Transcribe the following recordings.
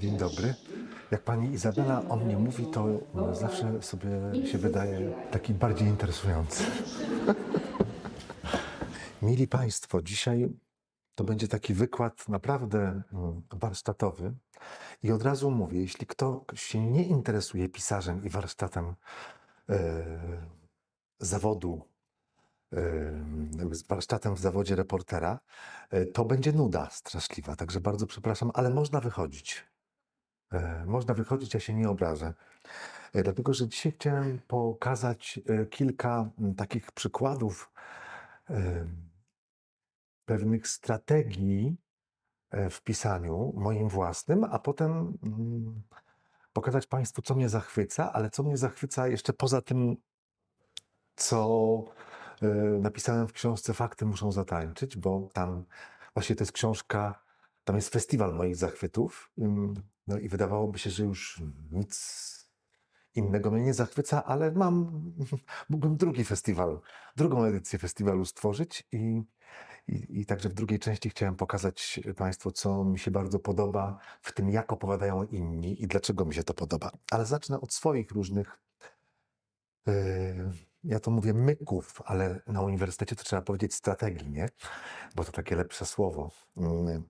Dzień dobry. Jak pani Izabela o mnie mówi, to zawsze sobie się wydaje taki bardziej interesujący. Mili Państwo, dzisiaj to będzie taki wykład naprawdę mm, warsztatowy. I od razu mówię, jeśli ktoś się nie interesuje pisarzem i warsztatem e, zawodu, warsztatem w zawodzie reportera, e, to będzie nuda straszliwa. Także bardzo przepraszam, ale można wychodzić. E, można wychodzić, ja się nie obrażę. E, Dlatego, że dzisiaj chciałem pokazać kilka takich przykładów pewnych strategii w pisaniu moim własnym, a potem mm, pokazać Państwu, co mnie zachwyca, ale co mnie zachwyca jeszcze poza tym, co napisałem w książce Fakty muszą zatańczyć, bo tam właśnie to jest książka, tam jest festiwal moich zachwytów. No i wydawałoby się, że już nic innego mnie nie zachwyca, ale mam, mógłbym drugi festiwal, drugą edycję festiwalu stworzyć i, i, i także w drugiej części chciałem pokazać Państwu, co mi się bardzo podoba w tym, jak opowiadają inni i dlaczego mi się to podoba. Ale zacznę od swoich różnych, yy, ja to mówię myków, ale na uniwersytecie to trzeba powiedzieć strategii, nie? Bo to takie lepsze słowo. Yy.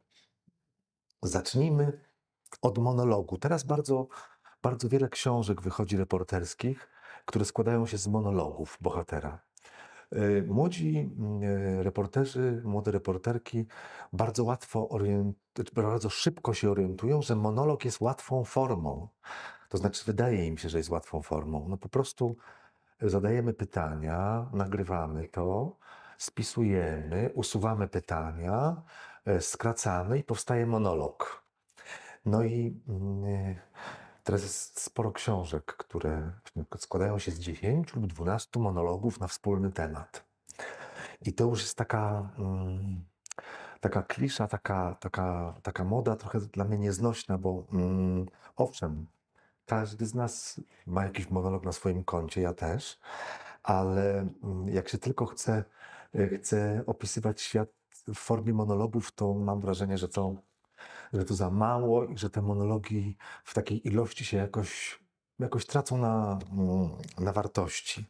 Zacznijmy od monologu. Teraz bardzo, bardzo wiele książek wychodzi reporterskich, które składają się z monologów bohatera. Y, Młodzi y, reporterzy, młode reporterki bardzo łatwo bardzo szybko się orientują, że monolog jest łatwą formą. To znaczy, wydaje im się, że jest łatwą formą. No po prostu zadajemy pytania, nagrywamy to, spisujemy, usuwamy pytania, e, skracamy i powstaje monolog. No i mm, teraz jest sporo książek, które składają się z 10 lub 12 monologów na wspólny temat. I to już jest taka, mm, taka klisza, taka, taka, taka moda trochę dla mnie nieznośna, bo mm, owszem, każdy z nas ma jakiś monolog na swoim koncie, ja też, ale mm, jak się tylko chce, chce opisywać świat w formie monologów, to mam wrażenie, że to że to za mało i że te monologi w takiej ilości się jakoś, jakoś tracą na, mm, na wartości.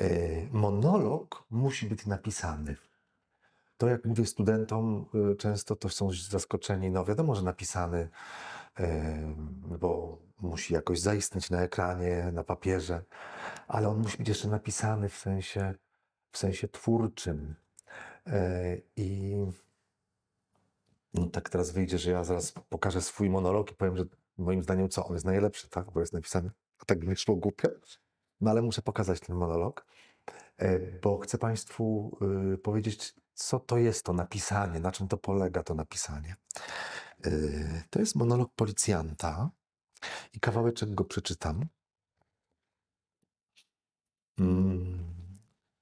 E, Monolog musi być napisany. To, jak mówię studentom, y, często to są zaskoczeni. No, wiadomo, że napisany, e, bo musi jakoś zaistnieć na ekranie, na papierze, ale on musi być jeszcze napisany w sensie, w sensie twórczym. E, I no tak teraz wyjdzie, że ja zaraz pokażę swój monolog i powiem, że moim zdaniem co, on jest najlepszy, tak? Bo jest napisany, a tak by szło głupio. No ale muszę pokazać ten monolog, e, bo chcę Państwu y, powiedzieć, co to jest to napisanie, na czym to polega to napisanie. Y, To jest monolog policjanta i kawałeczek go przeczytam. Mm.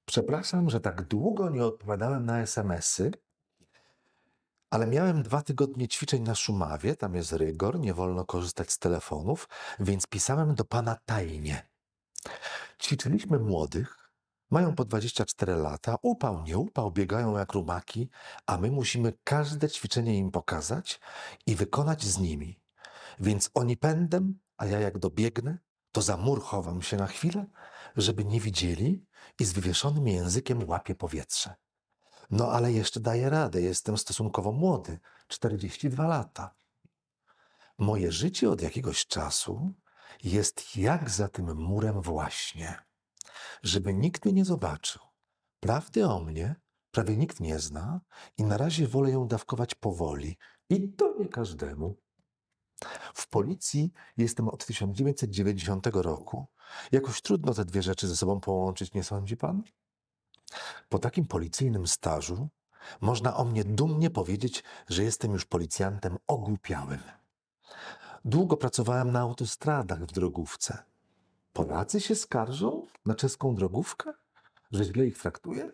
Przepraszam, że tak długo nie odpowiadałem na SMS-y, ale miałem dwa tygodnie ćwiczeń na Szumawie, tam jest rygor, nie wolno korzystać z telefonów, więc pisałem do pana tajnie. Ćwiczyliśmy młodych, mają po 24 lata, upał, nie upał, biegają jak rumaki, a my musimy każde ćwiczenie im pokazać i wykonać z nimi. Więc oni pędem, a ja jak dobiegnę, to za mur chowam się na chwilę, żeby nie widzieli i z wywieszonym językiem łapię powietrze. No ale jeszcze daję radę, jestem stosunkowo młody, 42 lata. Moje życie od jakiegoś czasu jest jak za tym murem właśnie. Żeby nikt mnie nie zobaczył. Prawdy o mnie prawie nikt nie zna i na razie wolę ją dawkować powoli. I to nie każdemu. W policji jestem od 1990 roku. Jakoś trudno te dwie rzeczy ze sobą połączyć, nie sądzi pan? Po takim policyjnym stażu można o mnie dumnie powiedzieć, że jestem już policjantem ogłupiałym. Długo pracowałem na autostradach w drogówce. Polacy się skarżą na czeską drogówkę, że źle ich traktuje?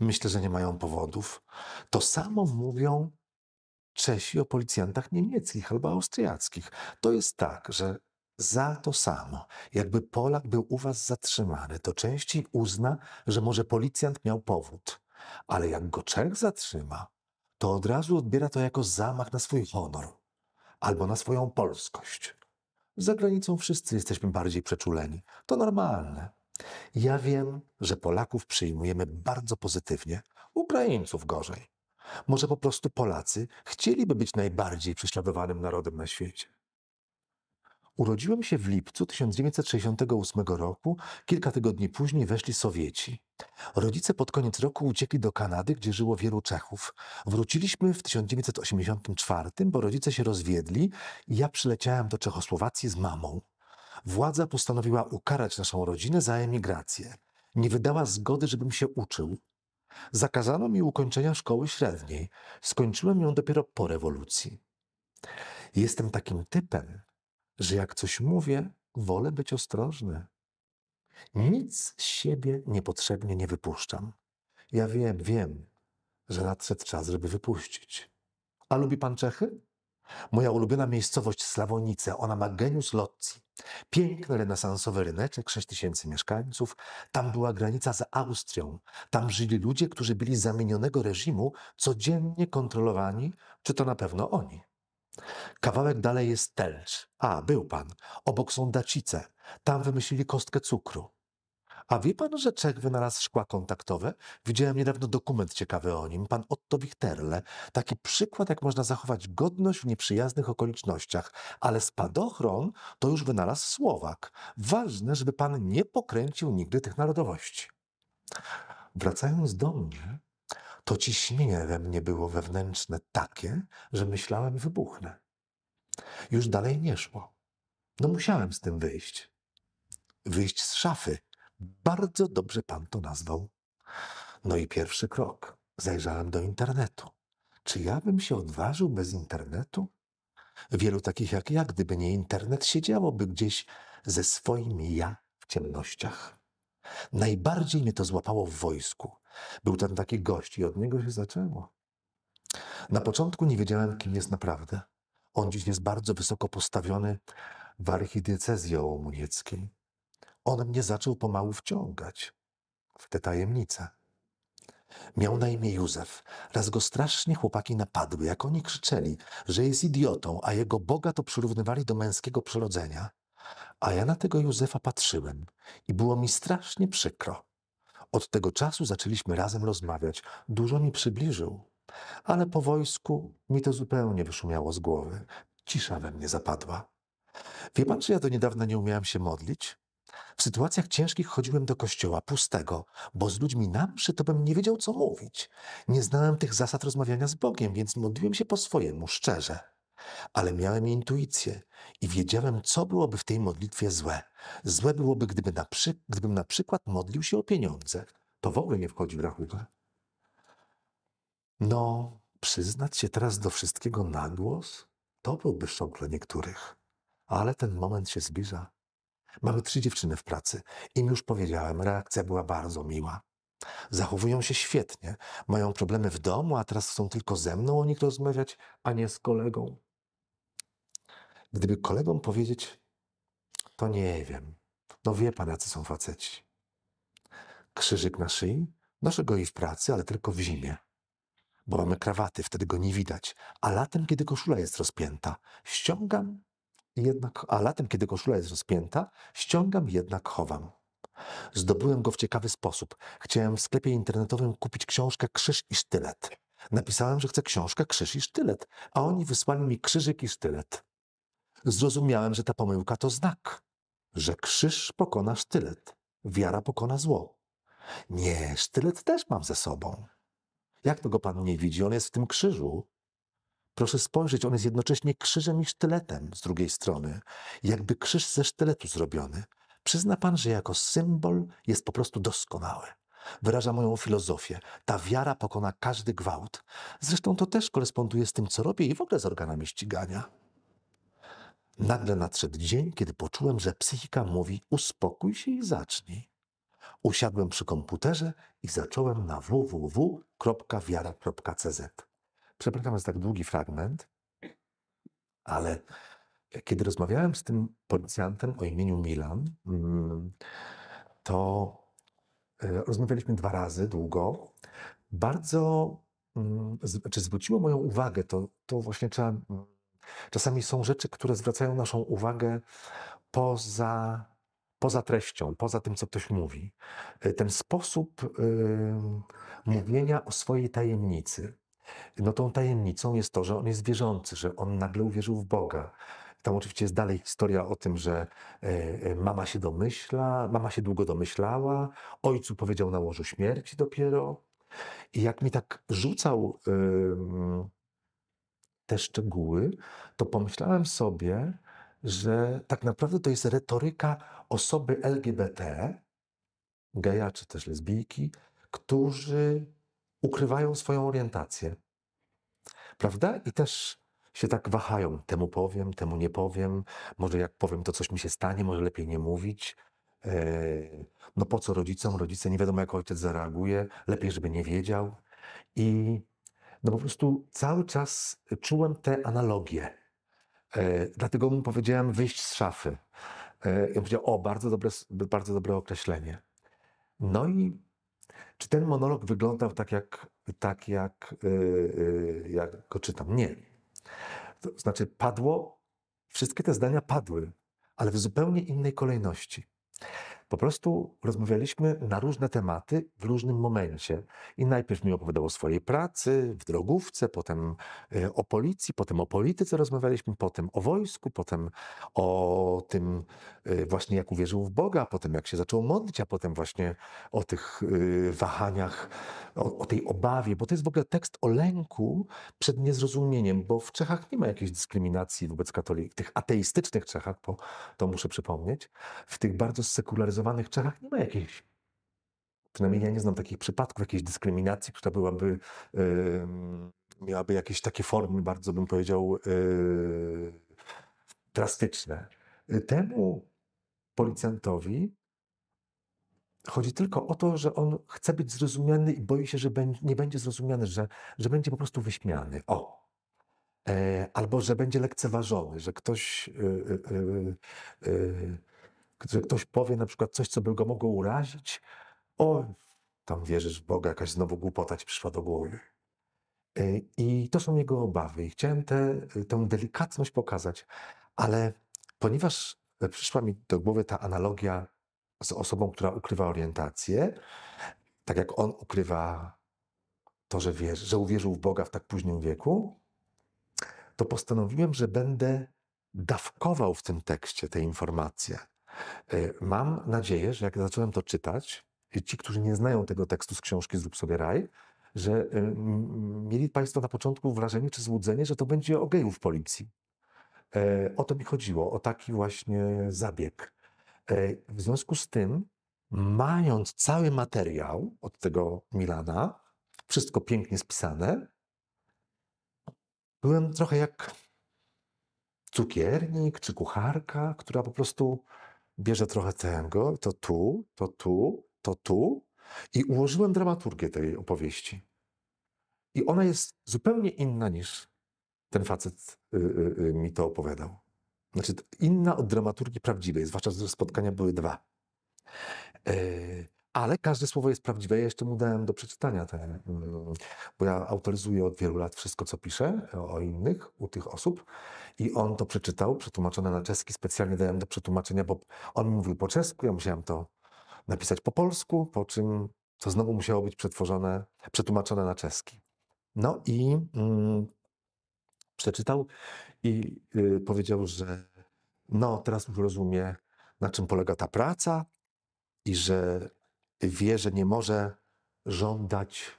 Myślę, że nie mają powodów. To samo mówią Czesi o policjantach niemieckich albo austriackich. To jest tak, że za to samo, jakby Polak był u was zatrzymany, to częściej uzna, że może policjant miał powód. Ale jak go Czech zatrzyma, to od razu odbiera to jako zamach na swój honor. albo na swoją polskość. Za granicą wszyscy jesteśmy bardziej przeczuleni. To normalne. Ja wiem, że Polaków przyjmujemy bardzo pozytywnie, Ukraińców gorzej. Może po prostu Polacy chcieliby być najbardziej prześladowanym narodem na świecie. Urodziłem się w lipcu 1968 roku. Kilka tygodni później weszli Sowieci. Rodzice pod koniec roku uciekli do Kanady, gdzie żyło wielu Czechów. Wróciliśmy w 1984, bo rodzice się rozwiedli i ja przyleciałem do Czechosłowacji z mamą. Władza postanowiła ukarać naszą rodzinę za emigrację. Nie wydała zgody, żebym się uczył. Zakazano mi ukończenia szkoły średniej. Skończyłem ją dopiero po rewolucji. Jestem takim typem, że jak coś mówię, wolę być ostrożny. Nic z siebie niepotrzebnie nie wypuszczam. Ja wiem, wiem, że nadszedł czas, żeby wypuścić. A lubi pan Czechy? Moja ulubiona miejscowość Slawonice, ona ma genius lotzi. Piękny renesansowy ryneczek, 6 tysięcy mieszkańców. Tam była granica z Austrią. Tam żyli ludzie, którzy byli zamienionego reżimu, codziennie kontrolowani, czy to na pewno oni. Kawałek dalej jest Telcz. A, był pan. Obok są Dacice. Tam wymyślili kostkę cukru. A wie pan, że Czech wynalazł szkła kontaktowe? Widziałem niedawno dokument ciekawy o nim. Pan Otto Wichterle. Taki przykład, jak można zachować godność w nieprzyjaznych okolicznościach. Ale spadochron to już wynalazł Słowak. Ważne, żeby pan nie pokręcił nigdy tych narodowości. Wracając do mnie, to ciśnienie we mnie było wewnętrzne takie, że myślałem wybuchnę. Już dalej nie szło. No musiałem z tym wyjść. Wyjść z szafy. Bardzo dobrze pan to nazwał. No i pierwszy krok. Zajrzałem do internetu. Czy ja bym się odważył bez internetu? Wielu takich jak ja, gdyby nie internet, siedziałoby gdzieś ze swoim ja w ciemnościach. Najbardziej mnie to złapało w wojsku. Był tam taki gość i od niego się zaczęło. Na początku nie wiedziałem, kim jest naprawdę. On dziś jest bardzo wysoko postawiony w archidiecezji ołomunieckiej. On mnie zaczął pomału wciągać w te tajemnice. Miał na imię Józef. Raz go strasznie chłopaki napadły, jak oni krzyczeli, że jest idiotą, a jego Boga to przyrównywali do męskiego przyrodzenia. A ja na tego Józefa patrzyłem i było mi strasznie przykro. Od tego czasu zaczęliśmy razem rozmawiać. Dużo mi przybliżył, ale po wojsku mi to zupełnie wyszumiało z głowy. Cisza we mnie zapadła. Wie pan, że ja do niedawna nie umiałem się modlić? W sytuacjach ciężkich chodziłem do kościoła pustego, bo z ludźmi na mszy to bym nie wiedział, co mówić. Nie znałem tych zasad rozmawiania z Bogiem, więc modliłem się po swojemu, szczerze. Ale miałem intuicję i wiedziałem, co byłoby w tej modlitwie złe. Złe byłoby, gdyby na przy... gdybym na przykład modlił się o pieniądze. To w ogóle nie wchodzi w rachubę. No, przyznać się teraz do wszystkiego na głos, to byłby szok dla niektórych. Ale ten moment się zbliża. Mamy trzy dziewczyny w pracy. Im już powiedziałem, reakcja była bardzo miła. Zachowują się świetnie, mają problemy w domu, a teraz chcą tylko ze mną o nich rozmawiać, a nie z kolegą. Gdyby kolegom powiedzieć, to nie wiem. No wie pan, jacy są faceci. Krzyżyk na szyi? Noszę go i w pracy, ale tylko w zimie. Bo mamy krawaty, wtedy go nie widać. A latem, kiedy koszula jest rozpięta, ściągam jednak, a latem, kiedy koszula jest rozpięta, ściągam, jednak chowam. Zdobyłem go w ciekawy sposób. Chciałem w sklepie internetowym kupić książkę Krzyż i Sztylet. Napisałem, że chcę książkę Krzyż i Sztylet, a oni wysłali mi krzyżyk i sztylet. Zrozumiałem, że ta pomyłka to znak, że krzyż pokona sztylet, wiara pokona zło. Nie, sztylet też mam ze sobą. Jak to go pan nie widzi? On jest w tym krzyżu. Proszę spojrzeć, on jest jednocześnie krzyżem i sztyletem z drugiej strony, jakby krzyż ze sztyletu zrobiony. Przyzna pan, że jako symbol jest po prostu doskonały. Wyraża moją filozofię. Ta wiara pokona każdy gwałt. Zresztą to też koresponduje z tym, co robię i w ogóle z organami ścigania. Nagle nadszedł dzień, kiedy poczułem, że psychika mówi: uspokój się i zacznij. Usiadłem przy komputerze i zacząłem na www.wiara.cz. Przepraszam, jest tak długi fragment, ale kiedy rozmawiałem z tym policjantem o imieniu Milan, mm, to e, rozmawialiśmy dwa razy długo. Bardzo, mm, czy zwróciło moją uwagę, to, to właśnie trzeba mm, Czasami są rzeczy, które zwracają naszą uwagę poza, poza treścią, poza tym, co ktoś mówi. Y, ten sposób y, mówienia o swojej tajemnicy. No tą tajemnicą jest to, że on jest wierzący, że on nagle uwierzył w Boga. Tam oczywiście jest dalej historia o tym, że e, e, mama się domyśla, mama się długo domyślała, ojcu powiedział na łożu śmierci dopiero. I jak mi tak rzucał te szczegóły, to pomyślałem sobie, że tak naprawdę to jest retoryka osoby LGBT, geja czy też lesbijki, którzy ukrywają swoją orientację. Prawda? I też się tak wahają. Temu powiem, temu nie powiem. Może jak powiem, to coś mi się stanie, może lepiej nie mówić. E, no po co rodzicom? Rodzice nie wiadomo, jak ojciec zareaguje. Lepiej, żeby nie wiedział. I no po prostu cały czas czułem te analogie. E, dlatego mu powiedziałem wyjść z szafy. E, I on powiedział, o, bardzo dobre, bardzo dobre określenie. No i czy ten monolog wyglądał tak, jak, tak jak, jak go czytam? Nie. To znaczy padło, wszystkie te zdania padły, ale w zupełnie innej kolejności. Po prostu rozmawialiśmy na różne tematy w różnym momencie. I najpierw mi opowiadał o swojej pracy w drogówce, potem e, o policji, potem o polityce rozmawialiśmy, potem o wojsku, potem o tym e, właśnie jak uwierzył w Boga, potem jak się zaczął modlić, a potem właśnie o tych e, wahaniach, o, o tej obawie, bo to jest w ogóle tekst o lęku przed niezrozumieniem, bo w Czechach nie ma jakiejś dyskryminacji wobec katolików, tych ateistycznych Czechach, bo to muszę przypomnieć, w tych bardzo sekularyzowanych cywilizowanych Czechach nie ma jakiejś, przynajmniej ja nie znam takich przypadków jakiejś dyskryminacji, która byłaby, yy, miałaby jakieś takie formy, bardzo bym powiedział, yy, drastyczne. Temu policjantowi chodzi tylko o to, że on chce być zrozumiany i boi się, że nie będzie zrozumiany, że, że będzie po prostu wyśmiany. O! E, albo że będzie lekceważony, że ktoś yy, yy, że ktoś powie na przykład coś, co by go mogło urazić, o, tam wierzysz w Boga, jakaś znowu głupota ci przyszła do głowy. E, I to są jego obawy. I chciałem tę delikatność pokazać, ale ponieważ przyszła mi do głowy ta analogia z osobą, która ukrywa orientację, tak jak on ukrywa to, że, wierzy, że uwierzył w Boga w tak późnym wieku, to postanowiłem, że będę dawkował w tym tekście te informacje. E, mam nadzieję, że jak zacząłem to czytać, ci, którzy nie znają tego tekstu z książki Zrób sobie raj, że e, mieli Państwo na początku wrażenie czy złudzenie, że to będzie o gejów policji. E, o to mi chodziło, o taki właśnie zabieg. W związku z tym, mając cały materiał od tego Milana, wszystko pięknie spisane, byłem trochę jak cukiernik czy kucharka, która po prostu bierze trochę tego, to tu, to tu, to tu i ułożyłem dramaturgię tej opowieści. I ona jest zupełnie inna niż ten facet y, y, y, mi to opowiadał. Znaczy, inna od dramaturgii prawdziwej, zwłaszcza, że spotkania były dwa. E, ale każde słowo jest prawdziwe. Ja jeszcze mu dałem do przeczytania, te, bo ja autoryzuję od wielu lat wszystko, co piszę o innych, u tych osób. I on to przeczytał, przetłumaczone na czeski. Specjalnie dałem do przetłumaczenia, bo on mówił po czesku, ja musiałem to napisać po polsku, po czym to znowu musiało być przetworzone, przetłumaczone na czeski. No i mm, przeczytał i y, powiedział, że no teraz już rozumie, na czym polega ta praca i że wie, że nie może żądać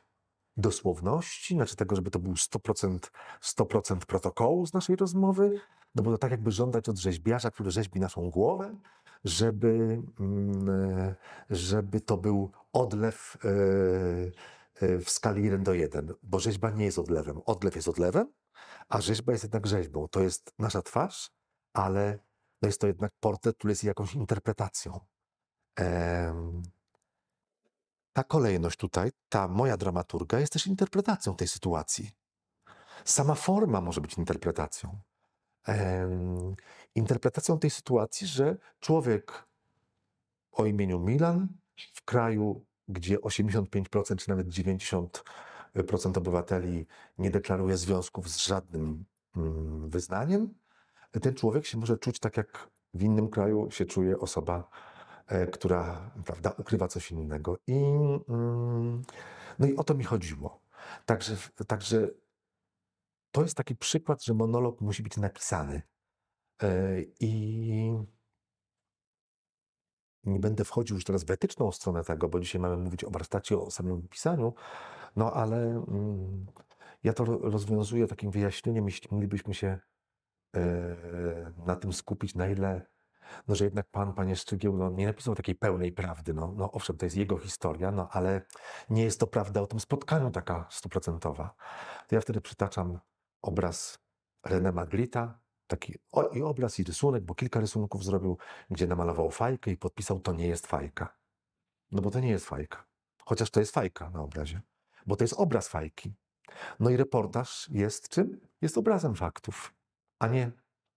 dosłowności, znaczy tego, żeby to był 100%, 100% protokołu z naszej rozmowy, no bo to tak jakby żądać od rzeźbiarza, który rzeźbi naszą głowę, żeby, mm, żeby to był odlew e, e, w skali 1 do 1, bo rzeźba nie jest odlewem. Odlew jest odlewem, a rzeźba jest jednak rzeźbą. To jest nasza twarz, ale jest to jednak portret, który jest jakąś interpretacją ta kolejność tutaj, ta moja dramaturga jest też interpretacją tej sytuacji. Sama forma może być interpretacją. Ehm, interpretacją tej sytuacji, że człowiek o imieniu Milan w kraju, gdzie 85% czy nawet 90% obywateli nie deklaruje związków z żadnym mm, wyznaniem, ten człowiek się może czuć tak, jak w innym kraju się czuje osoba, która prawda, ukrywa coś innego. I, mm, no i o to mi chodziło. Także, także to jest taki przykład, że monolog musi być napisany. E, I nie będę wchodził już teraz w etyczną stronę tego, bo dzisiaj mamy mówić o warsztacie, o samym pisaniu, no ale mm, ja to rozwiązuję takim wyjaśnieniem, jeśli mielibyśmy się e, na tym skupić, na ile, no że jednak pan, panie Szczygieł, no, nie napisał takiej pełnej prawdy. No, no owszem, to jest jego historia, no ale nie jest to prawda o tym spotkaniu taka stuprocentowa. To ja wtedy przytaczam obraz René Maglita, taki o, i obraz, i rysunek, bo kilka rysunków zrobił, gdzie namalował fajkę i podpisał, to nie jest fajka. No bo to nie jest fajka. Chociaż to jest fajka na obrazie, bo to jest obraz fajki. No i reportaż jest czym? Jest obrazem faktów, a nie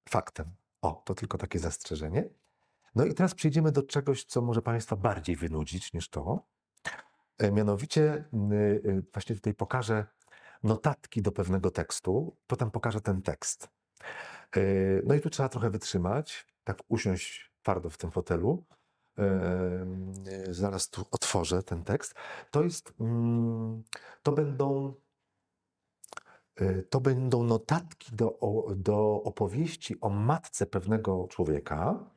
faktem. O, to tylko takie zastrzeżenie. No i teraz przejdziemy do czegoś, co może Państwa bardziej wynudzić niż to. E, mianowicie, y, y, właśnie tutaj pokażę notatki do pewnego tekstu, potem pokażę ten tekst. E, no i tu trzeba trochę wytrzymać, tak usiąść twardo w tym fotelu. E, zaraz tu otworzę ten tekst. To jest, mm, to będą, to będą notatki do, do opowieści o matce pewnego człowieka,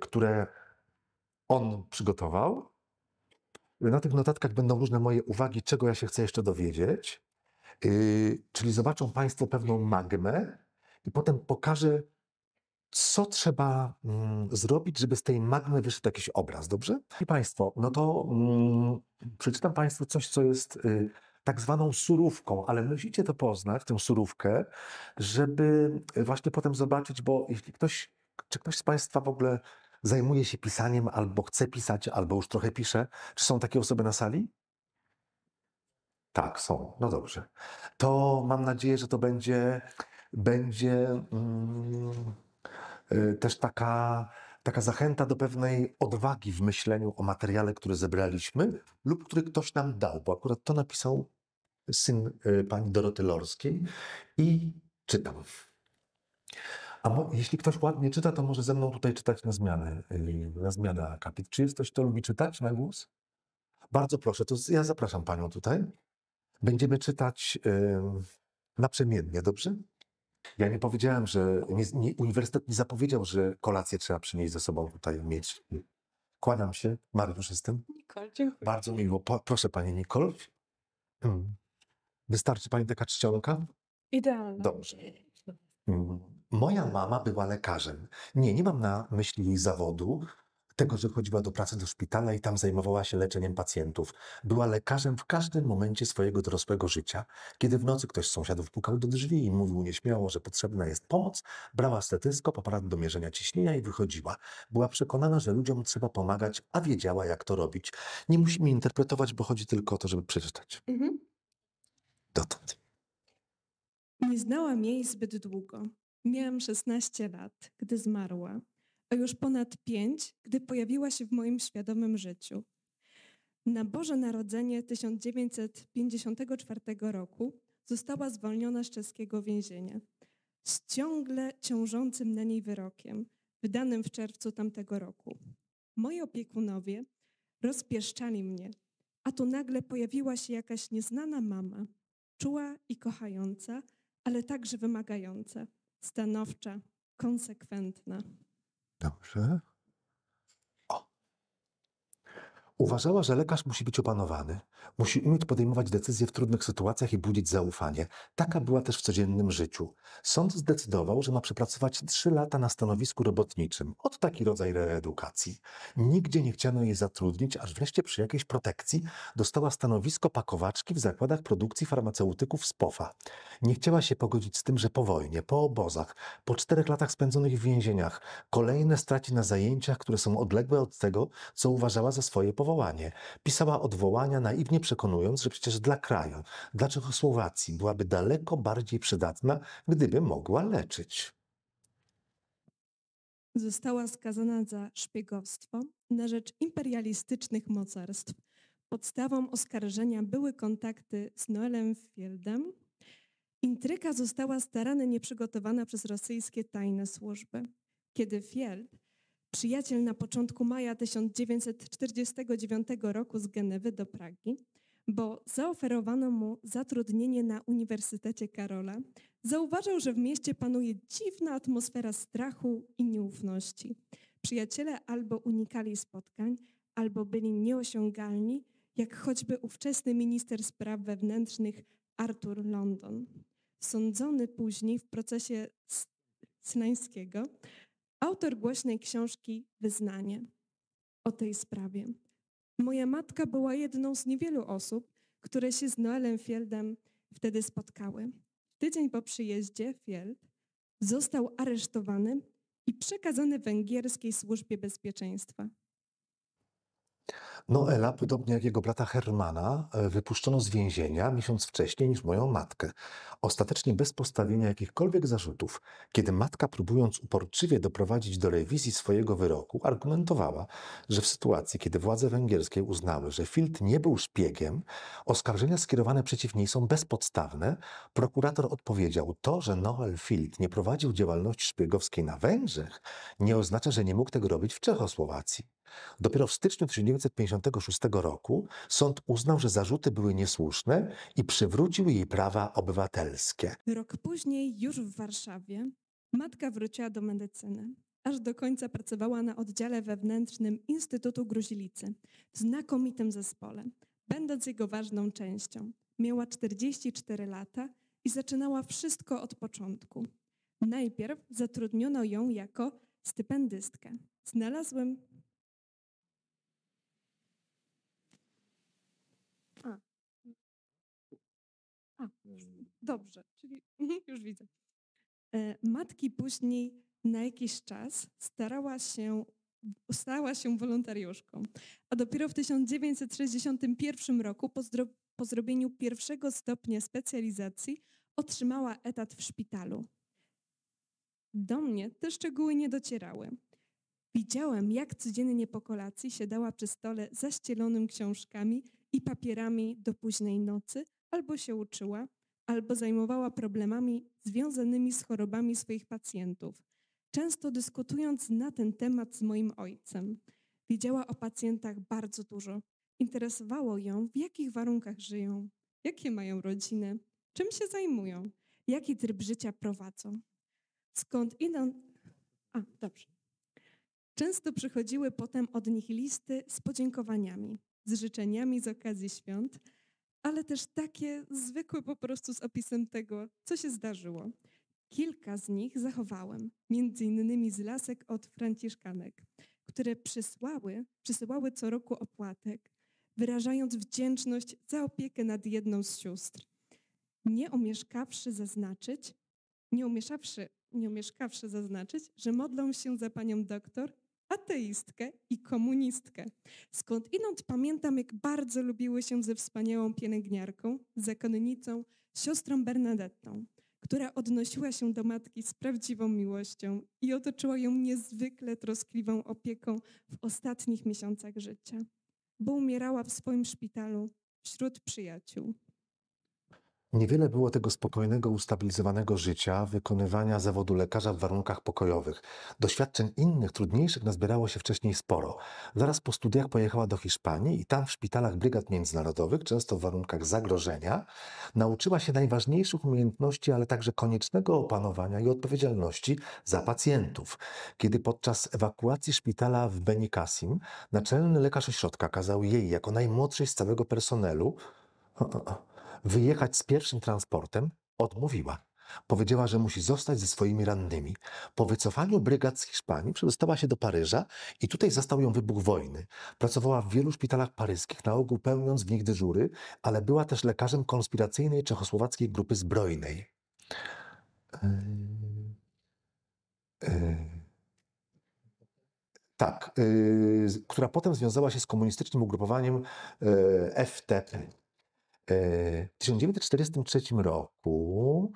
które on przygotował. Na tych notatkach będą różne moje uwagi, czego ja się chcę jeszcze dowiedzieć. Czyli zobaczą Państwo pewną magmę, i potem pokażę, co trzeba mm, zrobić, żeby z tej magmy wyszedł jakiś obraz, dobrze? I Państwo, no to mm, przeczytam Państwu coś, co jest y, tak zwaną surówką, ale musicie to poznać, tę surówkę, żeby właśnie potem zobaczyć, bo jeśli ktoś, czy ktoś z Państwa w ogóle zajmuje się pisaniem, albo chce pisać, albo już trochę pisze, czy są takie osoby na sali? Tak, są. No dobrze. To mam nadzieję, że to będzie będzie mm, y, też taka, taka zachęta do pewnej odwagi w myśleniu o materiale, który zebraliśmy lub który ktoś nam dał, bo akurat to napisał syn y, pani Doroty Lorskiej i czytam. A mo, jeśli ktoś ładnie czyta, to może ze mną tutaj czytać na zmianę, y, na zmianę akapit. Czy jest ktoś, kto lubi czytać na głos? Bardzo proszę, to ja zapraszam panią tutaj. Będziemy czytać naprzemiennie, dobrze? Ja nie powiedziałem, że nie, nie, uniwersytet nie zapowiedział, że kolację trzeba przynieść ze sobą tutaj mieć. Kłaniam się. Mariusz jestem. Nicole, dziękuję. Bardzo miło. Po, proszę pani Nicole. Hmm. Wystarczy pani taka czcionka? Idealna. Dobrze. Moja mama była lekarzem. Nie, nie mam na myśli jej zawodu, tego, że chodziła do pracy do szpitala i tam zajmowała się leczeniem pacjentów. Była lekarzem w każdym momencie swojego dorosłego życia. Kiedy w nocy ktoś z sąsiadów pukał do drzwi i mówił nieśmiało, że potrzebna jest pomoc, brała stetyskop, aparat do mierzenia ciśnienia i wychodziła. Była przekonana, że ludziom trzeba pomagać, a wiedziała, jak to robić. Nie musimy interpretować, bo chodzi tylko o to, żeby przeczytać. Mhm. Dotąd. Nie znałam jej zbyt długo. Miałam 16 lat, gdy zmarła a już ponad pięć, gdy pojawiła się w moim świadomym życiu. Na Boże Narodzenie 1954 roku została zwolniona z czeskiego więzienia z ciągle ciążącym na niej wyrokiem, wydanym w czerwcu tamtego roku. Moi opiekunowie rozpieszczali mnie, a tu nagle pojawiła się jakaś nieznana mama, czuła i kochająca, ale także wymagająca, stanowcza, konsekwentna. Dobrze. Uważała, że lekarz musi być opanowany, musi umieć podejmować decyzje w trudnych sytuacjach i budzić zaufanie. Taka była też w codziennym życiu. Sąd zdecydował, że ma przepracować trzy lata na stanowisku robotniczym. Od taki rodzaj reedukacji. Nigdzie nie chciano jej zatrudnić, aż wreszcie przy jakiejś protekcji dostała stanowisko pakowaczki w zakładach produkcji farmaceutyków z POFA. Nie chciała się pogodzić z tym, że po wojnie, po obozach, po czterech latach spędzonych w więzieniach, kolejne straci na zajęciach, które są odległe od tego, co uważała za swoje powołanie odwołanie. Pisała odwołania, naiwnie przekonując, że przecież dla kraju, dla Czechosłowacji byłaby daleko bardziej przydatna, gdyby mogła leczyć. Została skazana za szpiegostwo na rzecz imperialistycznych mocarstw. Podstawą oskarżenia były kontakty z Noelem Fieldem Intryga została starannie przygotowana przez rosyjskie tajne służby. Kiedy Field, przyjaciel na początku maja 1949 roku z Genewy do Pragi, bo zaoferowano mu zatrudnienie na Uniwersytecie Karola, zauważył, że w mieście panuje dziwna atmosfera strachu i nieufności. Przyjaciele albo unikali spotkań, albo byli nieosiągalni, jak choćby ówczesny minister spraw wewnętrznych Arthur London. Sądzony później w procesie Snańskiego, autor głośnej książki Wyznanie o tej sprawie. Moja matka była jedną z niewielu osób, które się z Noelem Fieldem wtedy spotkały. Tydzień po przyjeździe Field został aresztowany i przekazany węgierskiej służbie bezpieczeństwa. Noela, podobnie jak jego brata Hermana, e, wypuszczono z więzienia miesiąc wcześniej niż moją matkę. Ostatecznie bez postawienia jakichkolwiek zarzutów, kiedy matka, próbując uporczywie doprowadzić do rewizji swojego wyroku, argumentowała, że w sytuacji, kiedy władze węgierskie uznały, że Filt nie był szpiegiem, oskarżenia skierowane przeciw niej są bezpodstawne, prokurator odpowiedział: To, że Noel Filt nie prowadził działalności szpiegowskiej na Węgrzech, nie oznacza, że nie mógł tego robić w Czechosłowacji. Dopiero w styczniu 1956 roku sąd uznał, że zarzuty były niesłuszne i przywrócił jej prawa obywatelskie. Rok później, już w Warszawie, matka wróciła do medycyny. Aż do końca pracowała na oddziale wewnętrznym Instytutu Gruzilicy, w znakomitym zespole, będąc jego ważną częścią. Miała 44 lata i zaczynała wszystko od początku. Najpierw zatrudniono ją jako stypendystkę. Znalazłem dobrze, czyli mhm, już widzę. E, matki później na jakiś czas starała się, stała się wolontariuszką, a dopiero w 1961 roku po, zdro, po zrobieniu pierwszego stopnia specjalizacji otrzymała etat w szpitalu. Do mnie te szczegóły nie docierały. Widziałem, jak codziennie po kolacji siadała przy stole zaścielonym książkami i papierami do późnej nocy, albo się uczyła, albo zajmowała problemami związanymi z chorobami swoich pacjentów, często dyskutując na ten temat z moim ojcem. Wiedziała o pacjentach bardzo dużo. Interesowało ją, w jakich warunkach żyją, jakie mają rodziny, czym się zajmują, jaki tryb życia prowadzą. Skąd idą. A, dobrze. Często przychodziły potem od nich listy z podziękowaniami z życzeniami z okazji świąt, ale też takie zwykłe po prostu z opisem tego, co się zdarzyło. Kilka z nich zachowałem, między innymi z lasek od franciszkanek, które przysłały, przysyłały co roku opłatek, wyrażając wdzięczność za opiekę nad jedną z sióstr. Nie omieszkawszy zaznaczyć, nie omieszawszy, nie omieszkawszy zaznaczyć, że modlą się za panią doktor ateistkę i komunistkę. Skąd inąd pamiętam, jak bardzo lubiły się ze wspaniałą pielęgniarką, zakonnicą, siostrą Bernadettą, która odnosiła się do matki z prawdziwą miłością i otoczyła ją niezwykle troskliwą opieką w ostatnich miesiącach życia, bo umierała w swoim szpitalu wśród przyjaciół. Niewiele było tego spokojnego, ustabilizowanego życia, wykonywania zawodu lekarza w warunkach pokojowych. Doświadczeń innych, trudniejszych nazbierało się wcześniej sporo. Zaraz po studiach pojechała do Hiszpanii i tam w szpitalach brygad międzynarodowych, często w warunkach zagrożenia, nauczyła się najważniejszych umiejętności, ale także koniecznego opanowania i odpowiedzialności za pacjentów. Kiedy podczas ewakuacji szpitala w Benicassim naczelny lekarz ośrodka kazał jej, jako najmłodszej z całego personelu, wyjechać z pierwszym transportem, odmówiła. Powiedziała, że musi zostać ze swoimi rannymi. Po wycofaniu brygad z Hiszpanii przedostała się do Paryża i tutaj zastał ją wybuch wojny. Pracowała w wielu szpitalach paryskich, na ogół pełniąc w nich dyżury, ale była też lekarzem konspiracyjnej czechosłowackiej grupy zbrojnej. Yy, yy, tak, yy, która potem związała się z komunistycznym ugrupowaniem FTP. W 1943 roku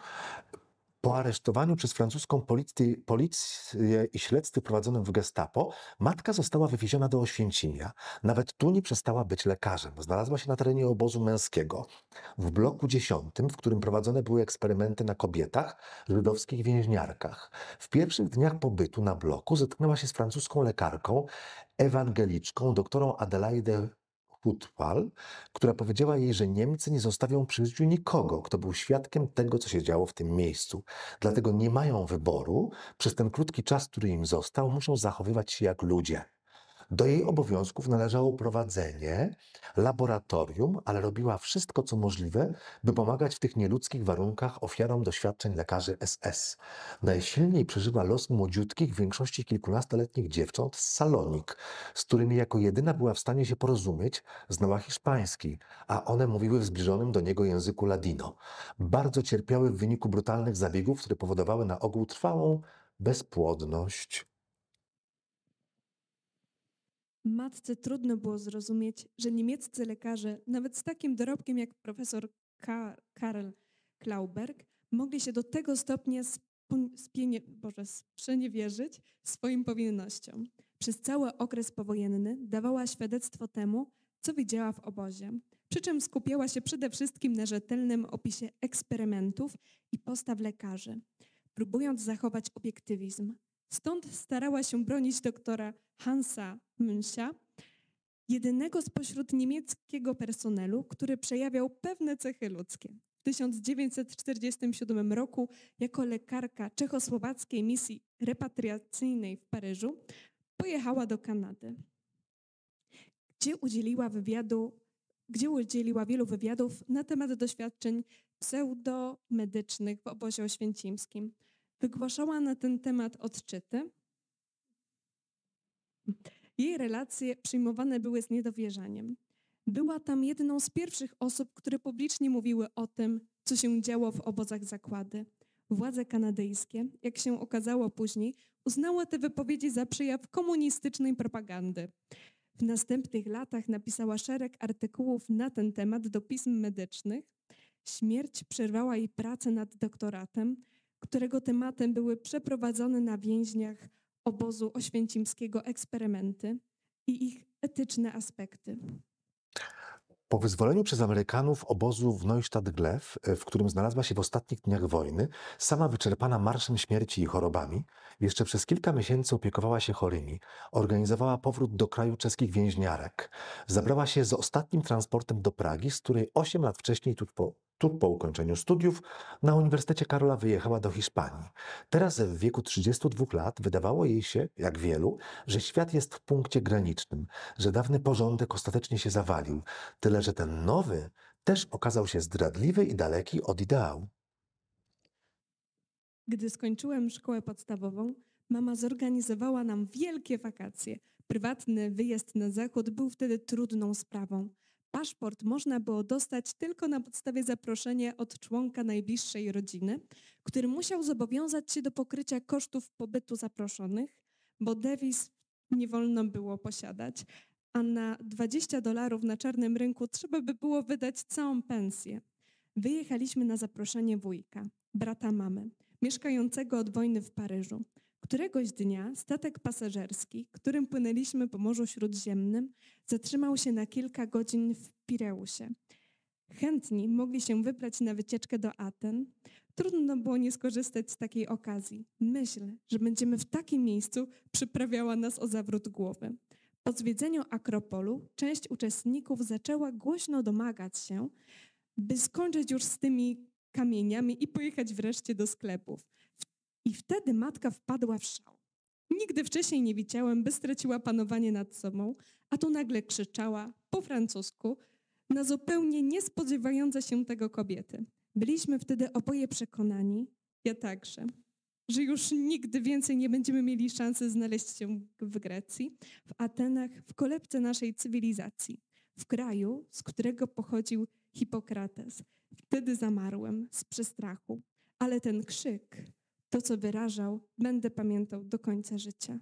Po aresztowaniu przez francuską policję, policję i śledztwie prowadzonym w Gestapo, matka została wywieziona do Oświęcimia. Nawet tu nie przestała być lekarzem. Znalazła się na terenie obozu męskiego, w bloku 10, w którym prowadzone były eksperymenty na kobietach, żydowskich więźniarkach. W pierwszych dniach pobytu na bloku zetknęła się z francuską lekarką, ewangeliczką, doktorą Adelaide Hutwal, która powiedziała jej, że Niemcy nie zostawią przy życiu nikogo, kto był świadkiem tego, co się działo w tym miejscu. Dlatego nie mają wyboru. Przez ten krótki czas, który im został, muszą zachowywać się jak ludzie. Do jej obowiązków należało prowadzenie laboratorium, ale robiła wszystko, co możliwe, by pomagać w tych nieludzkich warunkach ofiarom doświadczeń lekarzy SS. Najsilniej przeżywa los młodziutkich, w większości kilkunastoletnich dziewcząt z Salonik, z którymi jako jedyna była w stanie się porozumieć, znała hiszpański, a one mówiły w zbliżonym do niego języku ladino. Bardzo cierpiały w wyniku brutalnych zabiegów, które powodowały na ogół trwałą bezpłodność. Matce trudno było zrozumieć, że niemieccy lekarze, nawet z takim dorobkiem jak profesor Ka Karl Klauberg, mogli się do tego stopnia sprzeniewierzyć swoim powinnościom. Przez cały okres powojenny dawała świadectwo temu, co widziała w obozie, przy czym skupiała się przede wszystkim na rzetelnym opisie eksperymentów i postaw lekarzy, próbując zachować obiektywizm. Stąd starała się bronić doktora Hansa Müncha, jedynego spośród niemieckiego personelu, który przejawiał pewne cechy ludzkie. W 1947 roku jako lekarka czechosłowackiej misji repatriacyjnej w Paryżu pojechała do Kanady, gdzie udzieliła wywiadu, gdzie udzieliła wielu wywiadów na temat doświadczeń pseudomedycznych w obozie oświęcimskim. Wygłaszała na ten temat odczyty. Jej relacje przyjmowane były z niedowierzaniem. Była tam jedną z pierwszych osób, które publicznie mówiły o tym, co się działo w obozach zakłady. Władze kanadyjskie, jak się okazało później, uznały te wypowiedzi za przejaw komunistycznej propagandy. W następnych latach napisała szereg artykułów na ten temat do pism medycznych. Śmierć przerwała jej pracę nad doktoratem, którego tematem były przeprowadzone na więźniach obozu oświęcimskiego eksperymenty i ich etyczne aspekty. Po wyzwoleniu przez Amerykanów obozu w Neustadt-Glew, w którym znalazła się w ostatnich dniach wojny, sama wyczerpana marszem śmierci i chorobami, jeszcze przez kilka miesięcy opiekowała się chorymi, organizowała powrót do kraju czeskich więźniarek. Zabrała się z ostatnim transportem do Pragi, z której 8 lat wcześniej, tuż po tu po ukończeniu studiów na Uniwersytecie Karola wyjechała do Hiszpanii. Teraz w wieku 32 lat wydawało jej się, jak wielu, że świat jest w punkcie granicznym, że dawny porządek ostatecznie się zawalił, tyle że ten nowy też okazał się zdradliwy i daleki od ideału. Gdy skończyłem szkołę podstawową, mama zorganizowała nam wielkie wakacje. Prywatny wyjazd na zachód był wtedy trudną sprawą. Paszport można było dostać tylko na podstawie zaproszenia od członka najbliższej rodziny, który musiał zobowiązać się do pokrycia kosztów pobytu zaproszonych, bo dewiz nie wolno było posiadać, a na 20 dolarów na czarnym rynku trzeba by było wydać całą pensję. Wyjechaliśmy na zaproszenie wujka, brata mamy, mieszkającego od wojny w Paryżu. Któregoś dnia statek pasażerski, którym płynęliśmy po Morzu Śródziemnym, zatrzymał się na kilka godzin w Pireusie. Chętni mogli się wybrać na wycieczkę do Aten. Trudno było nie skorzystać z takiej okazji. Myśl, że będziemy w takim miejscu, przyprawiała nas o zawrót głowy. Po zwiedzeniu Akropolu część uczestników zaczęła głośno domagać się, by skończyć już z tymi kamieniami i pojechać wreszcie do sklepów. I wtedy matka wpadła w szał. Nigdy wcześniej nie widziałem, by straciła panowanie nad sobą, a tu nagle krzyczała po francusku na zupełnie nie spodziewające się tego kobiety. Byliśmy wtedy oboje przekonani, ja także, że już nigdy więcej nie będziemy mieli szansy znaleźć się w Grecji, w Atenach, w kolebce naszej cywilizacji, w kraju, z którego pochodził Hipokrates. Wtedy zamarłem z przestrachu, ale ten krzyk to, co wyrażał, będę pamiętał do końca życia.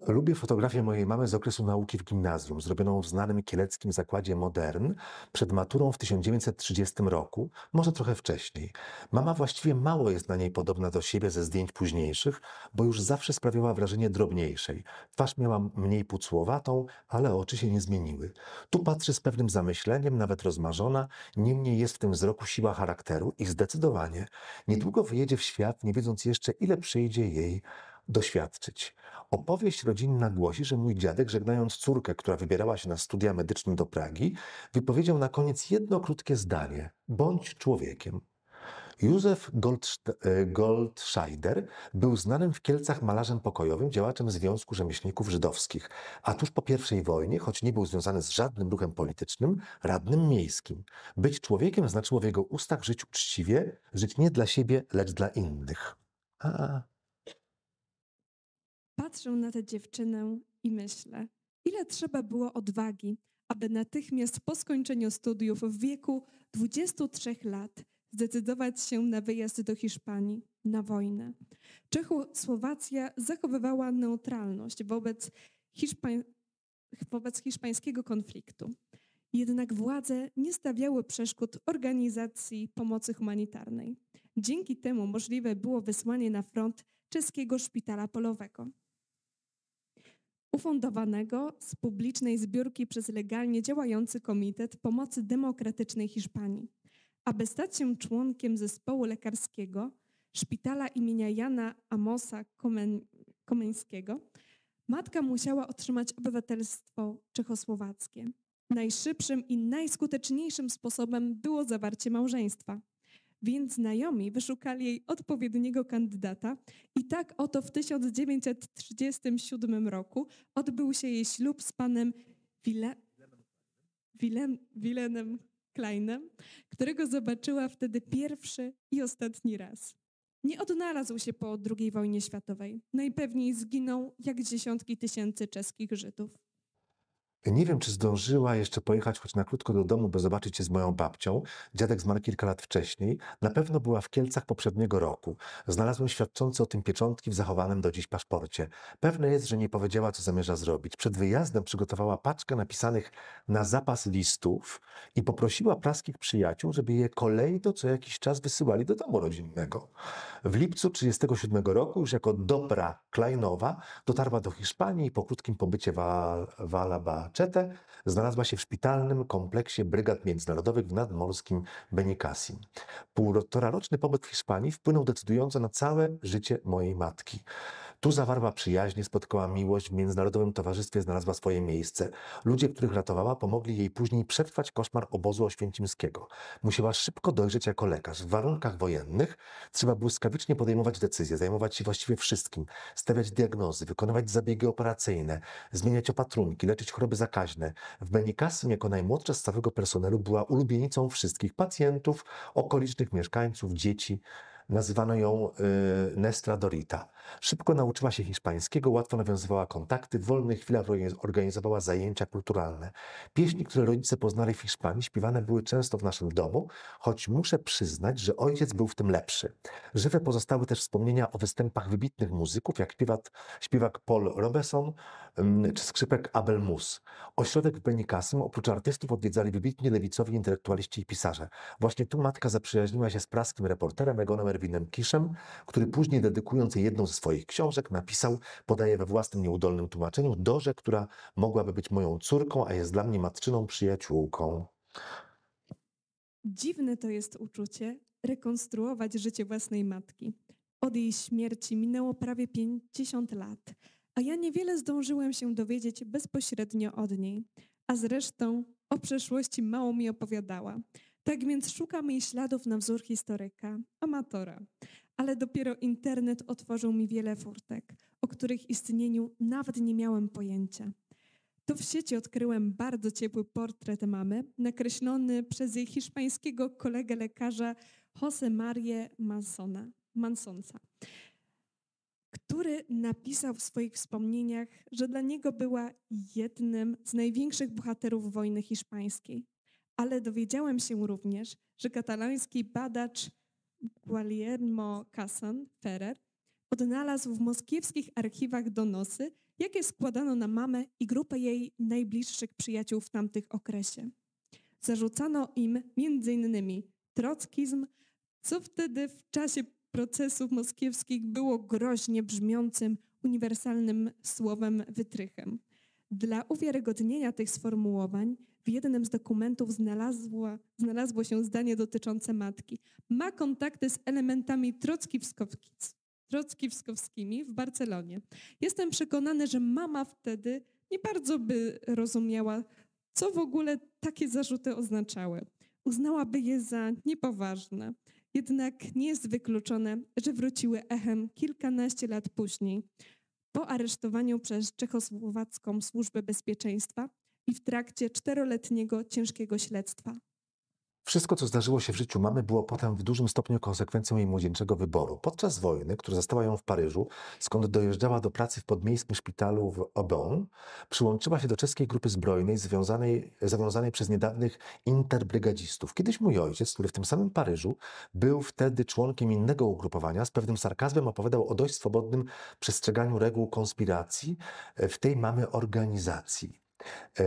Lubię fotografię mojej mamy z okresu nauki w gimnazjum, zrobioną w znanym kieleckim zakładzie Modern przed maturą w 1930 roku, może trochę wcześniej. Mama właściwie mało jest na niej podobna do siebie ze zdjęć późniejszych, bo już zawsze sprawiała wrażenie drobniejszej. Twarz miała mniej pucłowatą, ale oczy się nie zmieniły. Tu patrzy z pewnym zamyśleniem, nawet rozmarzona, niemniej jest w tym wzroku siła charakteru i zdecydowanie niedługo wyjedzie w świat, nie wiedząc jeszcze, ile przyjdzie jej doświadczyć. Opowieść rodzinna głosi, że mój dziadek, żegnając córkę, która wybierała się na studia medyczne do Pragi, wypowiedział na koniec jedno krótkie zdanie: bądź człowiekiem. Józef e, Goldscheider był znanym w Kielcach malarzem pokojowym, działaczem Związku Rzemieślników Żydowskich, a tuż po I wojnie, choć nie był związany z żadnym ruchem politycznym, radnym miejskim. Być człowiekiem znaczyło w jego ustach żyć uczciwie, żyć nie dla siebie, lecz dla innych. A, Patrzę na tę dziewczynę i myślę, ile trzeba było odwagi, aby natychmiast po skończeniu studiów w wieku 23 lat zdecydować się na wyjazd do Hiszpanii, na wojnę. Czechosłowacja zachowywała neutralność wobec, Hiszpań, wobec hiszpańskiego konfliktu. Jednak władze nie stawiały przeszkód organizacji pomocy humanitarnej. Dzięki temu możliwe było wysłanie na front czeskiego szpitala polowego ufundowanego z publicznej zbiórki przez legalnie działający Komitet Pomocy Demokratycznej Hiszpanii. Aby stać się członkiem zespołu lekarskiego szpitala imienia Jana Amosa Komen Komeńskiego, matka musiała otrzymać obywatelstwo czechosłowackie. Najszybszym i najskuteczniejszym sposobem było zawarcie małżeństwa więc znajomi wyszukali jej odpowiedniego kandydata i tak oto w 1937 roku odbył się jej ślub z panem Wile, Wilen, Wilenem Kleinem, którego zobaczyła wtedy pierwszy i ostatni raz. Nie odnalazł się po II wojnie światowej. Najpewniej zginął jak dziesiątki tysięcy czeskich Żydów. Nie wiem, czy zdążyła jeszcze pojechać choć na krótko do domu, by zobaczyć się z moją babcią. Dziadek zmarł kilka lat wcześniej. Na pewno była w Kielcach poprzedniego roku. Znalazłem świadczące o tym pieczątki w zachowanym do dziś paszporcie. Pewne jest, że nie powiedziała, co zamierza zrobić. Przed wyjazdem przygotowała paczkę napisanych na zapas listów i poprosiła praskich przyjaciół, żeby je kolejno co jakiś czas wysyłali do domu rodzinnego. W lipcu 1937 roku, już jako dobra Kleinowa, dotarła do Hiszpanii i po krótkim pobycie w Alaba Maczetę znalazła się w szpitalnym kompleksie brygad międzynarodowych w nadmorskim Benicassim. Półtoraroczny pobyt w Hiszpanii wpłynął decydująco na całe życie mojej matki. Tu zawarła przyjaźnie, spotkała miłość, w Międzynarodowym Towarzystwie znalazła swoje miejsce. Ludzie, których ratowała, pomogli jej później przetrwać koszmar obozu oświęcimskiego. Musiała szybko dojrzeć jako lekarz. W warunkach wojennych trzeba błyskawicznie podejmować decyzje, zajmować się właściwie wszystkim, stawiać diagnozy, wykonywać zabiegi operacyjne, zmieniać opatrunki, leczyć choroby zakaźne. W Benikasym jako najmłodsza z całego personelu była ulubienicą wszystkich pacjentów, okolicznych mieszkańców, dzieci. Nazywano ją y, Nestra Dorita. Szybko nauczyła się hiszpańskiego, łatwo nawiązywała kontakty, w wolnych chwilach organizowała zajęcia kulturalne. Pieśni, które rodzice poznali w Hiszpanii, śpiewane były często w naszym domu, choć muszę przyznać, że ojciec był w tym lepszy. Żywe pozostały też wspomnienia o występach wybitnych muzyków, jak śpiewak, śpiewak Paul Robeson czy skrzypek Abel Mus. Ośrodek w Benikasym oprócz artystów odwiedzali wybitni lewicowi intelektualiści i pisarze. Właśnie tu matka zaprzyjaźniła się z praskim reporterem Egonem Erwinem Kiszem, który później dedykując jej jedną z swoich książek napisał, podaje we własnym nieudolnym tłumaczeniu, Dorze, która mogłaby być moją córką, a jest dla mnie matczyną przyjaciółką. Dziwne to jest uczucie rekonstruować życie własnej matki. Od jej śmierci minęło prawie 50 lat, a ja niewiele zdążyłem się dowiedzieć bezpośrednio od niej, a zresztą o przeszłości mało mi opowiadała. Tak więc szukam jej śladów na wzór historyka, amatora. Ale dopiero internet otworzył mi wiele furtek, o których istnieniu nawet nie miałem pojęcia. To w sieci odkryłem bardzo ciepły portret mamy, nakreślony przez jej hiszpańskiego kolegę lekarza Jose Marię Mansona, Mansonsa, który napisał w swoich wspomnieniach, że dla niego była jednym z największych bohaterów wojny hiszpańskiej ale dowiedziałem się również, że kataloński badacz Guillermo Casan Ferrer odnalazł w moskiewskich archiwach donosy, jakie składano na mamę i grupę jej najbliższych przyjaciół w tamtych okresie. Zarzucano im m.in. trockizm, co wtedy w czasie procesów moskiewskich było groźnie brzmiącym uniwersalnym słowem wytrychem. Dla uwiarygodnienia tych sformułowań w jednym z dokumentów znalazło, znalazło się zdanie dotyczące matki. Ma kontakty z elementami trockiwskowskimi w Barcelonie. Jestem przekonany, że mama wtedy nie bardzo by rozumiała, co w ogóle takie zarzuty oznaczały. Uznałaby je za niepoważne. Jednak nie jest wykluczone, że wróciły echem kilkanaście lat później, po aresztowaniu przez czechosłowacką służbę bezpieczeństwa i w trakcie czteroletniego ciężkiego śledztwa. Wszystko, co zdarzyło się w życiu mamy, było potem w dużym stopniu konsekwencją jej młodzieńczego wyboru. Podczas wojny, która zastała ją w Paryżu, skąd dojeżdżała do pracy w podmiejskim szpitalu w Aubon, przyłączyła się do czeskiej grupy zbrojnej związanej, zawiązanej przez niedawnych interbrygadzistów. Kiedyś mój ojciec, który w tym samym Paryżu był wtedy członkiem innego ugrupowania, z pewnym sarkazmem opowiadał o dość swobodnym przestrzeganiu reguł konspiracji w tej mamy organizacji. E,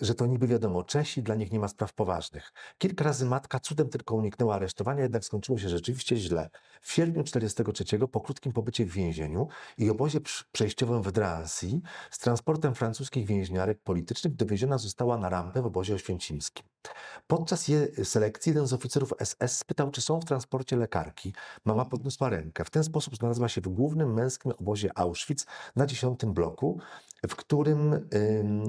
że to niby wiadomo, Czesi, dla nich nie ma spraw poważnych. Kilka razy matka cudem tylko uniknęła aresztowania, jednak skończyło się rzeczywiście źle. W sierpniu 1943, po krótkim pobycie w więzieniu i obozie przejściowym w Drancy, z transportem francuskich więźniarek politycznych dowieziona została na rampę w obozie oświęcimskim. Podczas jej selekcji jeden z oficerów SS spytał, czy są w transporcie lekarki. Mama podniosła rękę. W ten sposób znalazła się w głównym męskim obozie Auschwitz na dziesiątym bloku, w którym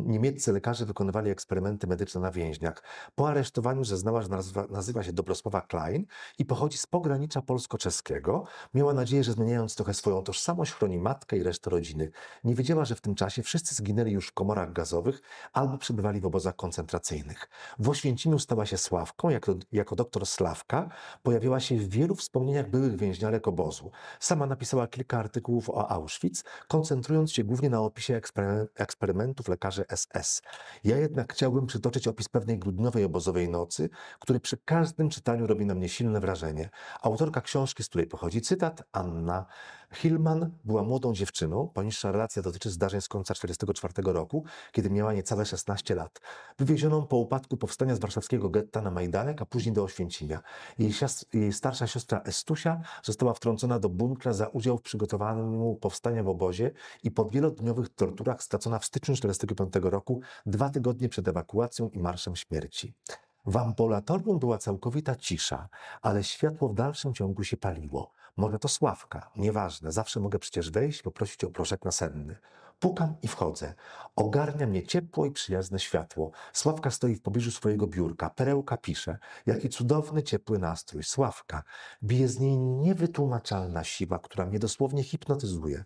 niemieccy lekarze wykonywali eksperymenty medyczne na więźniach. Po aresztowaniu zeznała, że nazywa, się Dobrosława Klein i pochodzi z pogranicza polsko-czeskiego. Miała nadzieję, że zmieniając trochę swoją tożsamość, chroni matkę i resztę rodziny. Nie wiedziała, że w tym czasie wszyscy zginęli już w komorach gazowych albo przebywali w obozach koncentracyjnych. W Oświęcimiu stała się Sławką, jako, jako doktor Sławka pojawiła się w wielu wspomnieniach byłych więźniarek obozu. Sama napisała kilka artykułów o Auschwitz, koncentrując się głównie na opisie eksperymentów lekarzy SS. Ja jednak chciałbym przytoczyć opis pewnej grudniowej obozowej nocy, który przy każdym czytaniu robi na mnie silne wrażenie. Autorka książki, z której pochodzi cytat, Anna Hillman była młodą dziewczyną. Poniższa relacja dotyczy zdarzeń z końca 1944 roku, kiedy miała niecałe 16 lat. Wywiezioną po upadku powstania z warszawskiego getta na Majdanek, a później do Oświęcimia. Jej, jej starsza siostra Estusia została wtrącona do bunkra za udział w przygotowaniu powstania w obozie i po wielodniowych torturach stracona w styczniu 1945 roku, dwa tygodnie przed ewakuacją i marszem śmierci. W ambulatorium była całkowita cisza, ale światło w dalszym ciągu się paliło. Może to Sławka, nieważne, zawsze mogę przecież wejść poprosić o proszek nasenny. Pukam i wchodzę. Ogarnia mnie ciepło i przyjazne światło. Sławka stoi w pobliżu swojego biurka. Perełka pisze. Jaki cudowny, ciepły nastrój. Sławka. Bije z niej niewytłumaczalna siła, która mnie dosłownie hipnotyzuje.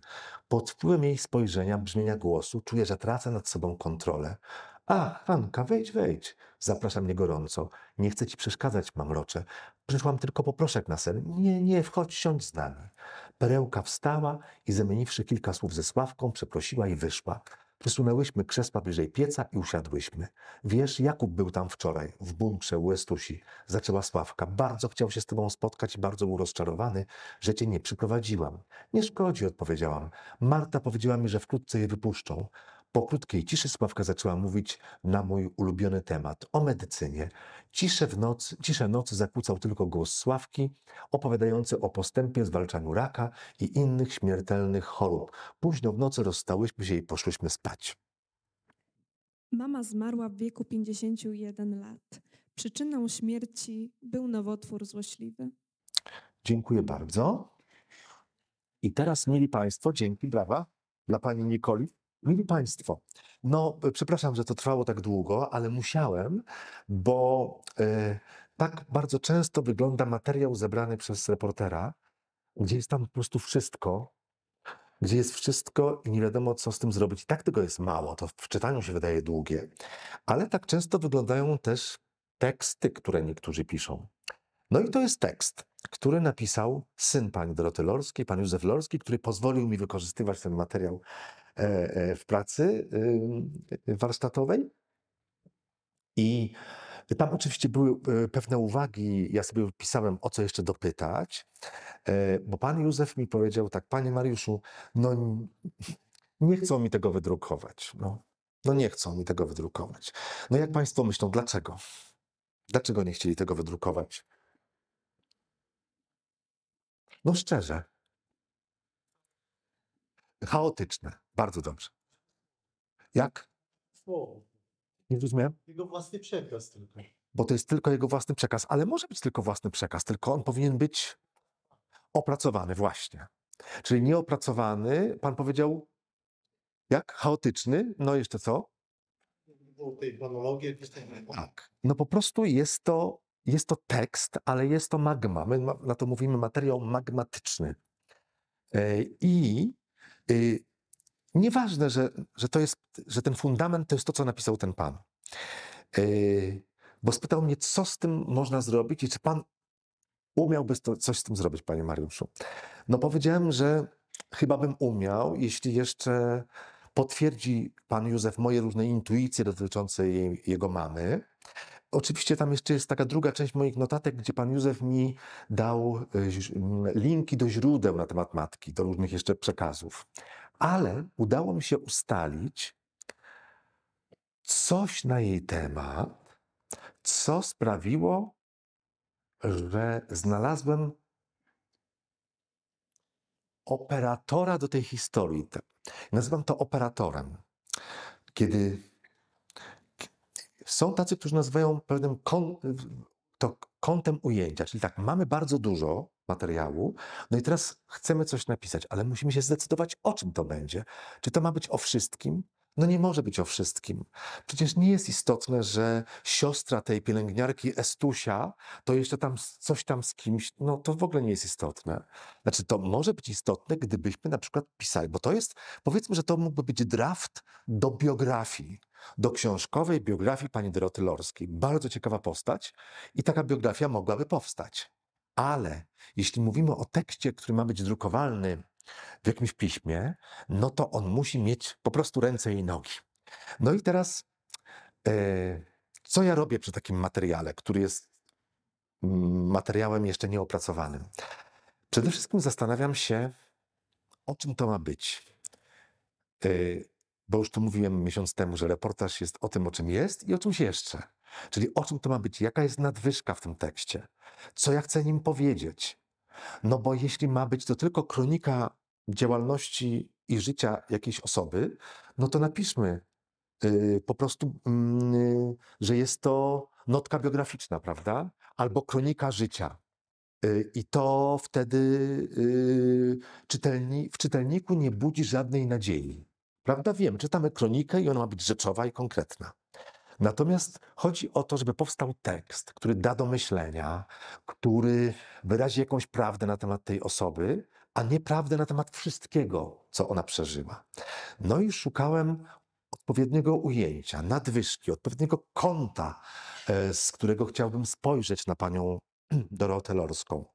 Pod wpływem jej spojrzenia, brzmienia głosu, czuję, że tracę nad sobą kontrolę. A, Hanka, wejdź, wejdź. Zaprasza mnie gorąco. Nie chcę ci przeszkadzać, mamrocze. Przyszłam tylko po proszek na sen. Nie, nie, wchodź, siądź z nami. Perełka wstała i zamieniwszy kilka słów ze Sławką, przeprosiła i wyszła. Przysunęłyśmy krzesła bliżej pieca i usiadłyśmy. Wiesz, Jakub był tam wczoraj, w bunkrze u Estusi. Zaczęła Sławka. Bardzo chciał się z tobą spotkać i bardzo był rozczarowany, że cię nie przyprowadziłam. Nie szkodzi, odpowiedziałam. Marta powiedziała mi, że wkrótce je wypuszczą. Po krótkiej ciszy Sławka zaczęła mówić na mój ulubiony temat o medycynie. Ciszę, w nocy, ciszę nocy zakłócał tylko głos Sławki, opowiadający o postępie w zwalczaniu raka i innych śmiertelnych chorób. Późno w nocy rozstałyśmy się i poszłyśmy spać. Mama zmarła w wieku 51 lat. Przyczyną śmierci był nowotwór złośliwy. Dziękuję bardzo. I teraz, mieli Państwo, dzięki, brawa dla Pani Nikoli. Mili Państwo, no przepraszam, że to trwało tak długo, ale musiałem, bo e, tak bardzo często wygląda materiał zebrany przez reportera, gdzie jest tam po prostu wszystko, gdzie jest wszystko i nie wiadomo, co z tym zrobić. I tak tego jest mało, to w czytaniu się wydaje długie, ale tak często wyglądają też teksty, które niektórzy piszą. No i to jest tekst, który napisał syn pani Doroty Lorskiej, pan Józef Lorski, który pozwolił mi wykorzystywać ten materiał w pracy warsztatowej. I tam oczywiście były e, pewne uwagi, ja sobie pisałem, o co jeszcze dopytać, bo pan Józef mi powiedział tak, panie Mariuszu, no Nie chcą mi tego wydrukować. No, no nie chcą mi tego wydrukować. No jak Państwo myślą, dlaczego? Dlaczego nie chcieli tego wydrukować? No szczerze. Chaotyczne. Bardzo dobrze. Jak? Słowo. Nie zrozumiałem? Jego własny przekaz tylko. Bo to jest tylko jego własny przekaz, ale może być tylko własny przekaz, tylko on powinien być opracowany właśnie. Czyli nieopracowany, pan powiedział, jak? Chaotyczny, no jeszcze co? Było tej tam. Tak. No po prostu jest to, jest to tekst, ale jest to magma. My na to mówimy materiał magmatyczny. E, I y, nieważne, że, że to jest, że ten fundament to jest to, co napisał ten pan. E, Bo spytał mnie, co z tym można zrobić i czy pan umiałby coś z tym zrobić, panie Mariuszu. No powiedziałem, że chyba bym umiał, jeśli jeszcze potwierdzi pan Józef moje różne intuicje dotyczące jej, jego mamy. Oczywiście tam jeszcze jest taka druga część moich notatek, gdzie pan Józef mi dał y, ź- m, linki do źródeł na temat matki, do różnych jeszcze przekazów. Ale udało mi się ustalić coś na jej temat, co sprawiło, że znalazłem operatora do tej historii. Nazywam to operatorem. Kiedy są tacy, którzy nazywają pewnym kon, to kątem ujęcia, czyli tak, mamy bardzo dużo materiału, no i teraz chcemy coś napisać, ale musimy się zdecydować, o czym to będzie. Czy to ma być o wszystkim? No nie może być o wszystkim. Przecież nie jest istotne, że siostra tej pielęgniarki Estusia to jeszcze tam coś tam z kimś, no to w ogóle nie jest istotne. Znaczy, to może być istotne, gdybyśmy na przykład pisali, bo to jest, powiedzmy, że to mógłby być draft do biografii, do książkowej biografii pani Doroty Lorskiej. Bardzo ciekawa postać i taka biografia mogłaby powstać. Ale jeśli mówimy o tekście, który ma być drukowalny w jakimś piśmie, no to on musi mieć po prostu ręce i nogi. No i teraz, e, co ja robię przy takim materiale, który jest mm, materiałem jeszcze nieopracowanym? Przede wszystkim zastanawiam się, o czym to ma być. Yy, Bo już tu mówiłem miesiąc temu, że reportaż jest o tym, o czym jest i o czymś jeszcze. Czyli o czym to ma być, jaka jest nadwyżka w tym tekście, co ja chcę nim powiedzieć. No bo jeśli ma być to tylko kronika działalności i życia jakiejś osoby, no to napiszmy yy, po prostu, yy, że jest to notka biograficzna, prawda? Albo kronika życia. Y, I to wtedy y, czytelni, w czytelniku nie budzi żadnej nadziei. Prawda? Wiem, czytamy kronikę i ona ma być rzeczowa i konkretna. Natomiast chodzi o to, żeby powstał tekst, który da do myślenia, który wyrazi jakąś prawdę na temat tej osoby, a nie prawdę na temat wszystkiego, co ona przeżyła. No i szukałem odpowiedniego ujęcia, nadwyżki, odpowiedniego kąta, e, z którego chciałbym spojrzeć na panią Dorotę Lorską.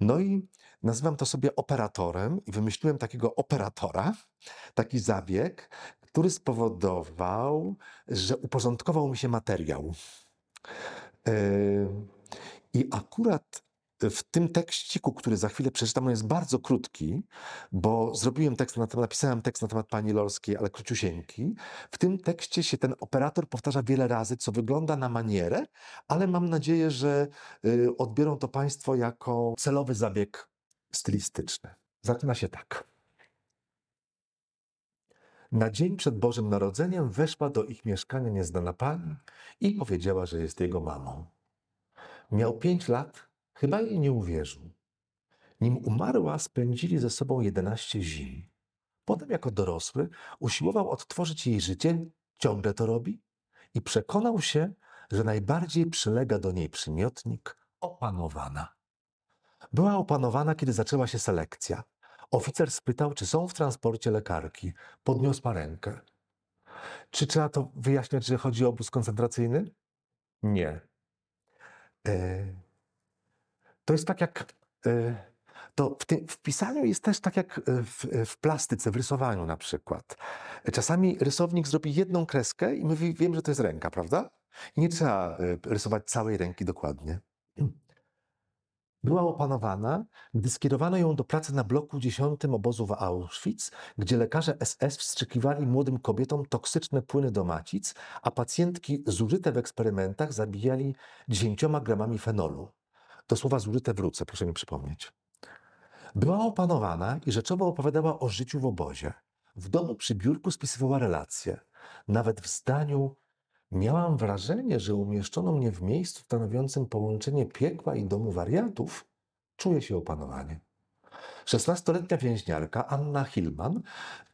No i nazywam to sobie operatorem i wymyśliłem takiego operatora, taki zabieg, który spowodował, że uporządkował mi się materiał. Yy, I akurat w tym tekściku, który za chwilę przeczytam, on jest bardzo krótki, bo zrobiłem tekst na temat, napisałem tekst na temat pani Lorskiej, ale króciusieńki. W tym tekście się ten operator powtarza wiele razy, co wygląda na manierę, ale mam nadzieję, że y, odbiorą to Państwo jako celowy zabieg stylistyczny. Zaczyna się tak. Na dzień przed Bożym Narodzeniem weszła do ich mieszkania nieznana pani i powiedziała, że jest jego mamą. Miał pięć lat, chyba jej nie uwierzył. Nim umarła, spędzili ze sobą jedenaście zim. Potem, jako dorosły, usiłował odtworzyć jej życie, ciągle to robi i przekonał się, że najbardziej przylega do niej przymiotnik opanowana. Była opanowana, kiedy zaczęła się selekcja. Oficer spytał, czy są w transporcie lekarki. Podniosła rękę. Czy trzeba to wyjaśniać, że chodzi o obóz koncentracyjny? Nie. E, to jest tak jak. E, to w, tym, w pisaniu jest też tak jak e, w, w plastyce, w rysowaniu na przykład. Czasami rysownik zrobi jedną kreskę i my wie- wiemy, że to jest ręka, prawda? I nie trzeba rysować całej ręki dokładnie. Była opanowana, gdy skierowano ją do pracy na bloku 10 obozu w Auschwitz, gdzie lekarze SS wstrzykiwali młodym kobietom toksyczne płyny do macic, a pacjentki zużyte w eksperymentach zabijali 10 gramami fenolu. To słowa zużyte w ruce, proszę mi przypomnieć. Była opanowana i rzeczowo opowiadała o życiu w obozie. W domu przy biurku spisywała relacje. Nawet w zdaniu miałam wrażenie, że umieszczono mnie w miejscu stanowiącym połączenie piekła i domu wariatów. Czuję się opanowanie. Szesnastoletnia więźniarka Anna Hillman,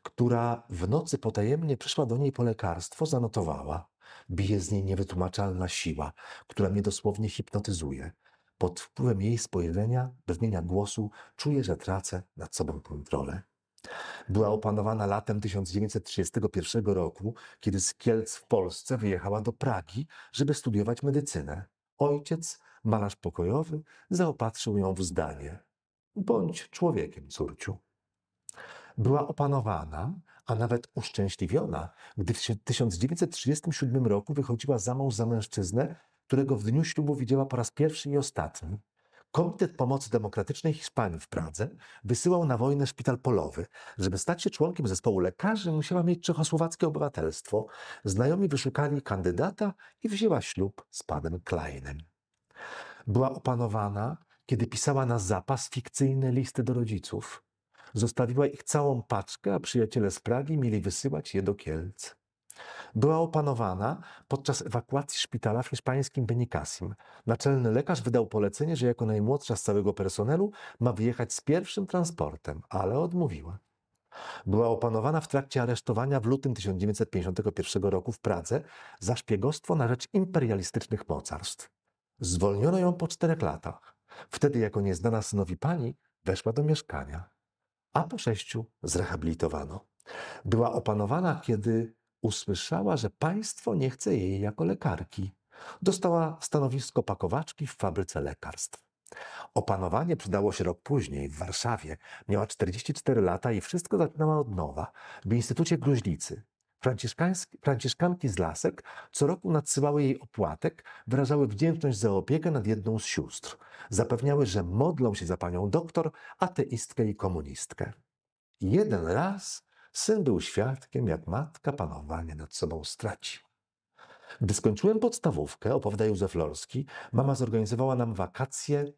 która w nocy potajemnie przyszła do niej po lekarstwo, zanotowała. Bije z niej niewytłumaczalna siła, która mnie dosłownie hipnotyzuje. Pod wpływem jej spojrzenia, brzmienia głosu, czuję, że tracę nad sobą kontrolę. Była opanowana latem 1931 roku, kiedy z Kielc w Polsce wyjechała do Pragi, żeby studiować medycynę. Ojciec, malarz pokojowy, zaopatrzył ją w zdanie. Bądź człowiekiem, córciu. Była opanowana, a nawet uszczęśliwiona, gdy w 1937 roku wychodziła za mąż za mężczyznę, którego w dniu ślubu widziała po raz pierwszy i ostatni. Komitet Pomocy Demokratycznej Hiszpanii w Pradze wysyłał na wojnę szpital polowy. Żeby stać się członkiem zespołu lekarzy, musiała mieć czechosłowackie obywatelstwo. Znajomi wyszukali kandydata i wzięła ślub z panem Kleinem. Była opanowana, kiedy pisała na zapas fikcyjne listy do rodziców. Zostawiła ich całą paczkę, a przyjaciele z Pragi mieli wysyłać je do Kielc. Była opanowana podczas ewakuacji szpitala w hiszpańskim Benicassim. Naczelny lekarz wydał polecenie, że jako najmłodsza z całego personelu ma wyjechać z pierwszym transportem, ale odmówiła. Była opanowana w trakcie aresztowania w lutym 1951 roku w Pradze za szpiegostwo na rzecz imperialistycznych mocarstw. Zwolniono ją po czterech latach. Wtedy, jako nieznana synowi pani, weszła do mieszkania, a po sześciu zrehabilitowano. Była opanowana, kiedy usłyszała, że państwo nie chce jej jako lekarki. Dostała stanowisko pakowaczki w fabryce lekarstw. Opanowanie przydało się rok później w Warszawie. Miała 44 lata i wszystko zaczynała od nowa w Instytucie Gruźlicy. Franciszkanki z Lasek co roku nadsyłały jej opłatek, wyrażały wdzięczność za opiekę nad jedną z sióstr. Zapewniały, że modlą się za panią doktor, ateistkę i komunistkę. Jeden raz Syn był świadkiem, jak matka panowanie nad sobą straci. Gdy skończyłem podstawówkę, opowiada Józef Lorski, mama zorganizowała nam wakacje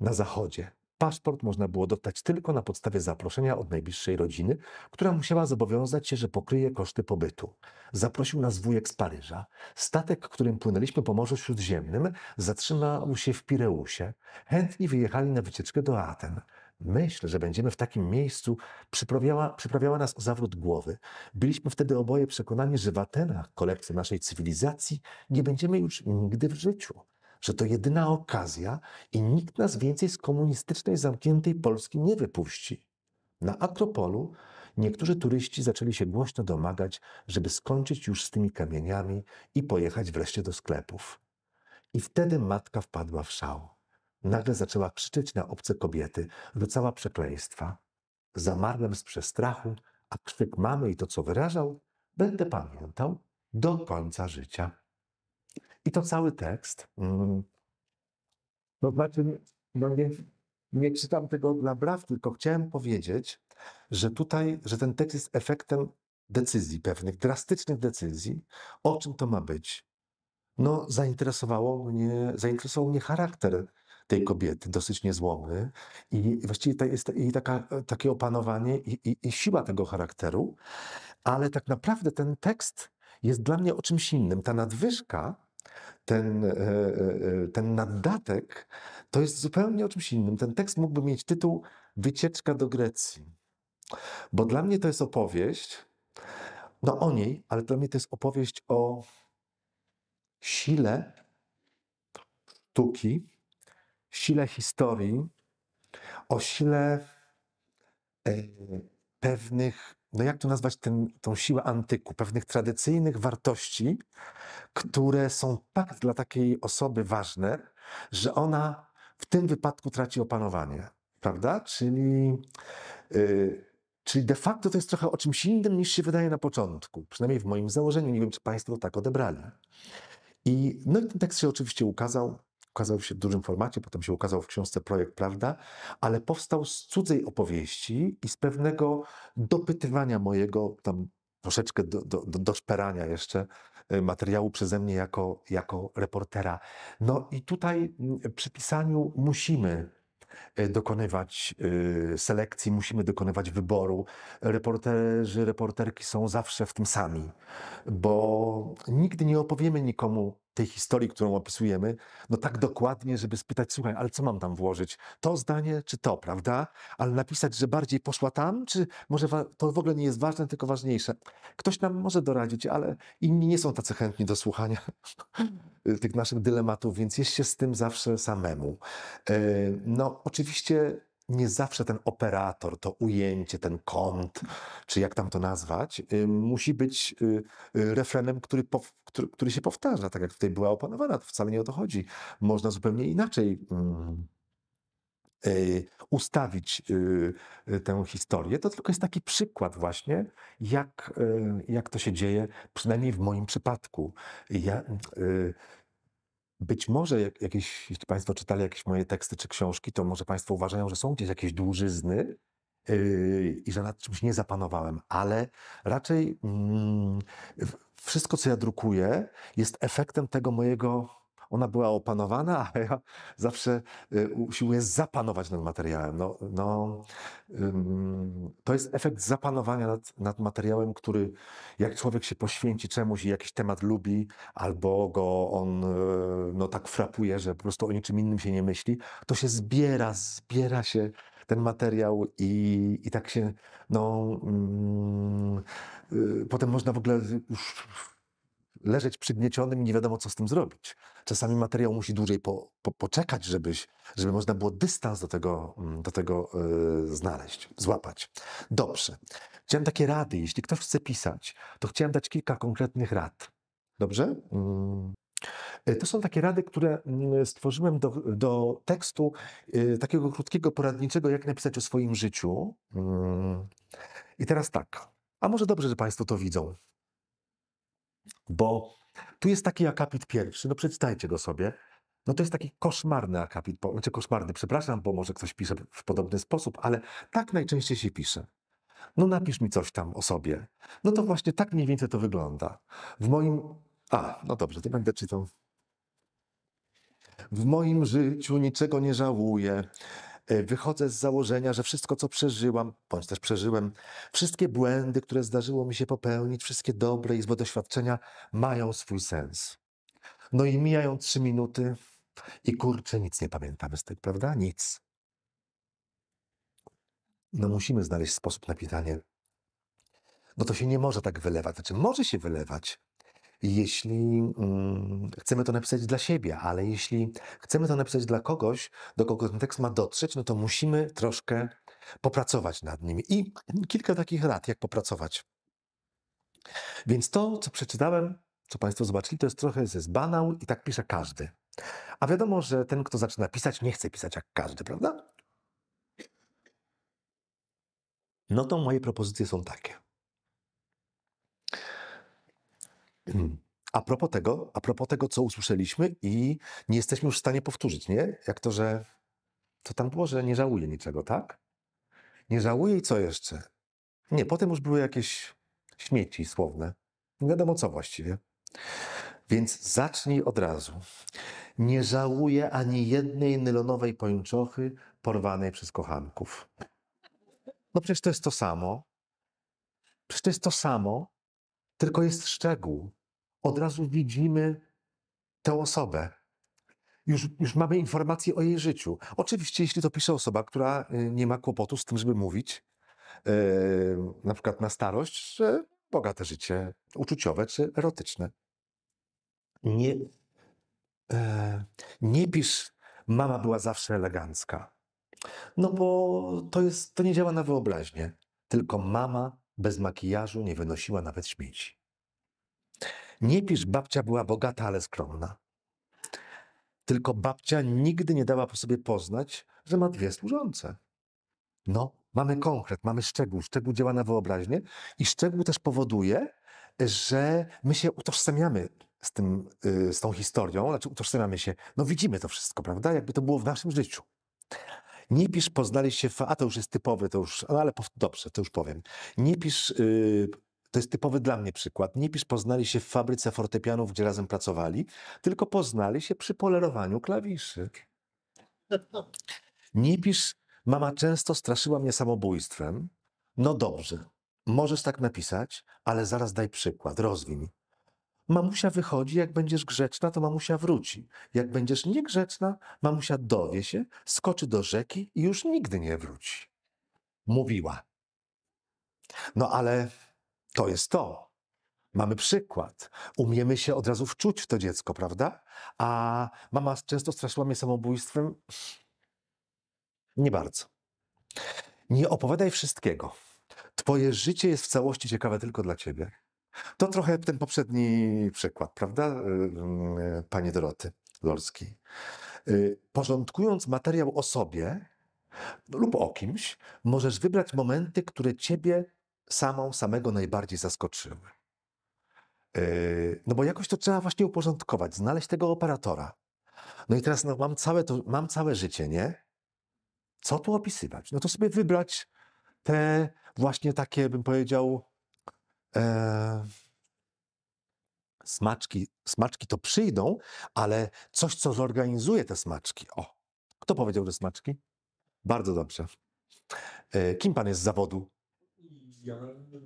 na zachodzie. Paszport można było dostać tylko na podstawie zaproszenia od najbliższej rodziny, która musiała zobowiązać się, że pokryje koszty pobytu. Zaprosił nas wujek z Paryża. Statek, którym płynęliśmy po Morzu Śródziemnym, zatrzymał się w Pireusie. Chętni wyjechali na wycieczkę do Aten. Myśl, że będziemy w takim miejscu, przyprawiała, przyprawiała nas o zawrót głowy. Byliśmy wtedy oboje przekonani, że w Atenach, kolebce naszej cywilizacji, nie będziemy już nigdy w życiu. Że to jedyna okazja i nikt nas więcej z komunistycznej, zamkniętej Polski nie wypuści. Na Akropolu niektórzy turyści zaczęli się głośno domagać, żeby skończyć już z tymi kamieniami i pojechać wreszcie do sklepów. I wtedy matka wpadła w szał. Nagle zaczęła krzyczeć na obce kobiety, rzucała przekleństwa. Zamarłem z przestrachu, a krzyk mamy i to, co wyrażał, będę pamiętał do końca życia. I to cały tekst. No znaczy, no nie, nie czytam tego dla braw, tylko chciałem powiedzieć, że tutaj, że ten tekst jest efektem decyzji pewnych, drastycznych decyzji. O czym to ma być? No, zainteresowało mnie, zainteresował mnie charakter tej kobiety, dosyć niezłomny. I właściwie to jest i taka, takie opanowanie i, i, i siła tego charakteru, ale tak naprawdę ten tekst jest dla mnie o czymś innym. Ta nadwyżka, ten, e, e, e, ten naddatek, to jest zupełnie o czymś innym. Ten tekst mógłby mieć tytuł Wycieczka do Grecji. Bo dla mnie to jest opowieść, no o niej, ale dla mnie to jest opowieść o sile sztuki, sile historii, o sile e, pewnych, no jak to nazwać ten, tą siłę antyku, pewnych tradycyjnych wartości, które są tak dla takiej osoby ważne, że ona w tym wypadku traci opanowanie, prawda? Czyli, yy, czyli de facto to jest trochę o czymś innym niż się wydaje na początku, przynajmniej w moim założeniu. Nie wiem, czy Państwo tak odebrali. I no i ten tekst się oczywiście ukazał ukazał się w dużym formacie, potem się ukazał w książce Projekt Prawda, ale powstał z cudzej opowieści i z pewnego dopytywania mojego, tam troszeczkę do, do, do, do szperania jeszcze y, materiału przeze mnie jako, jako reportera. No i tutaj mm, przy pisaniu musimy y, dokonywać y, selekcji, musimy dokonywać wyboru. Reporterzy, reporterki są zawsze w tym sami, bo nigdy nie opowiemy nikomu tej historii, którą opisujemy, no tak dokładnie, żeby spytać, słuchaj, ale co mam tam włożyć? To zdanie czy to, prawda? Ale napisać, że bardziej poszła tam, czy może to w ogóle nie jest ważne, tylko ważniejsze. Ktoś nam może doradzić, ale inni nie są tacy chętni do słuchania tych naszych dylematów, więc jest się z tym zawsze samemu. E, No, oczywiście nie zawsze ten operator, to ujęcie, ten kąt, czy jak tam to nazwać, y, musi być y, y, refrenem, który, który, który się powtarza, tak jak tutaj była opanowana. To wcale nie o to chodzi. Można zupełnie inaczej mm, ustawić tę historię. To tylko jest taki przykład właśnie, jak, jak to się dzieje, przynajmniej w moim przypadku. Ja, być może jak, jakieś, jeśli Państwo czytali jakieś moje teksty czy książki, to może Państwo uważają, że są gdzieś jakieś dłużyzny yy, i że nad czymś nie zapanowałem, ale raczej mm, wszystko, co ja drukuję, jest efektem tego mojego. Ona była opanowana, a ja zawsze y, usiłuję zapanować nad materiałem. No, no, to jest efekt zapanowania nad, nad materiałem, który jak człowiek się poświęci czemuś i jakiś temat lubi, albo go on e, no, tak frapuje, że po prostu o niczym innym się nie myśli, to się zbiera, zbiera się ten materiał i, i tak się, no, mm, y, potem można w ogóle już leżeć przygniecionym i nie wiadomo, co z tym zrobić. Czasami materiał musi dłużej po, po, poczekać, żebyś, żeby można było dystans do tego, mm, do tego y, znaleźć, złapać. Dobrze. Chciałem takie rady. Jeśli ktoś chce pisać, to chciałem dać kilka konkretnych rad. Dobrze? Mm. Y, To są takie rady, które mm, stworzyłem do, do tekstu y, takiego krótkiego, poradniczego, jak napisać o swoim życiu. Mm. I teraz tak. A może dobrze, że Państwo to widzą. Bo tu jest taki akapit pierwszy, no przeczytajcie go sobie. No to jest taki koszmarny akapit, znaczy koszmarny, przepraszam, bo może ktoś pisze w podobny sposób, ale tak najczęściej się pisze. No napisz mi coś tam o sobie. No to właśnie tak mniej więcej to wygląda. W moim... A, no dobrze, to będę czytał. W moim życiu niczego nie żałuję. E, Wychodzę z założenia, że wszystko, co przeżyłam, bądź też przeżyłem, wszystkie błędy, które zdarzyło mi się popełnić, wszystkie dobre i złe doświadczenia mają swój sens. No i mijają trzy minuty i kurczę, nic nie pamiętamy z tego, prawda? Nic. No musimy znaleźć sposób na pisanie. No to się nie może tak wylewać. Znaczy, może się wylewać, jeśli mm, chcemy to napisać dla siebie, ale jeśli chcemy to napisać dla kogoś, do kogo ten tekst ma dotrzeć, no to musimy troszkę popracować nad nim. I kilka takich rad, jak popracować. Więc to, co przeczytałem, co Państwo zobaczyli, to jest trochę ze banał i tak pisze każdy. A wiadomo, że ten, kto zaczyna pisać, nie chce pisać jak każdy, prawda? No to moje propozycje są takie. A propos tego, a propos tego, co usłyszeliśmy i nie jesteśmy już w stanie powtórzyć, nie? Jak to, że co tam było, że nie żałuję niczego, tak? Nie żałuję i co jeszcze? Nie, potem już były jakieś śmieci słowne. Nie wiadomo co właściwie. Więc zacznij od razu. Nie żałuję ani jednej nylonowej pończochy porwanej przez kochanków. No przecież to jest to samo. Przecież to jest to samo, tylko jest szczegół. Od razu widzimy tę osobę. Już, już mamy informacje o jej życiu. Oczywiście, jeśli to pisze osoba, która y, nie ma kłopotu z tym, żeby mówić, yy, na przykład na starość, że bogate życie uczuciowe czy erotyczne. Nie, e, nie pisz, mama była zawsze elegancka. No bo to, jest, to nie działa na wyobraźnię. Tylko mama bez makijażu nie wynosiła nawet śmieci. Nie pisz, babcia była bogata, ale skromna. Tylko babcia nigdy nie dała po sobie poznać, że ma dwie służące. No, mamy konkret, mamy szczegół. Szczegół działa na wyobraźnię i szczegół też powoduje, że my się utożsamiamy z, tym, y, z tą historią, znaczy utożsamiamy się, no widzimy to wszystko, prawda? Jakby to było w naszym życiu. Nie pisz, poznaliście fa- a to już jest typowy, to już, no ale pow- dobrze, to już powiem. Nie pisz, y, to jest typowy dla mnie przykład, nie pisz, poznali się w fabryce fortepianów, gdzie razem pracowali, tylko poznali się przy polerowaniu klawiszy. Nie pisz, mama często straszyła mnie samobójstwem. No dobrze, możesz tak napisać, ale zaraz daj przykład, rozwin. Mamusia wychodzi, jak będziesz grzeczna, to mamusia wróci. Jak będziesz niegrzeczna, mamusia dowie się, skoczy do rzeki i już nigdy nie wróci. Mówiła. No ale to jest to. Mamy przykład. Umiemy się od razu wczuć w to dziecko, prawda? A mama często straszyła mnie samobójstwem. Nie bardzo. Nie opowiadaj wszystkiego. Twoje życie jest w całości ciekawe tylko dla ciebie. To trochę ten poprzedni przykład, prawda, y, y, panie Doroty Lorskiej. Y, Porządkując materiał o sobie lub o kimś, możesz wybrać momenty, które ciebie samą, samego najbardziej zaskoczyły. No bo jakoś to trzeba właśnie uporządkować, znaleźć tego operatora. No i teraz no, mam, całe to, mam całe życie, nie? Co tu opisywać? No to sobie wybrać te właśnie takie, bym powiedział, e, smaczki. Smaczki to przyjdą, ale coś, co zorganizuje te smaczki. O, kto powiedział, że smaczki? Bardzo dobrze. E, kim pan jest z zawodu? Ja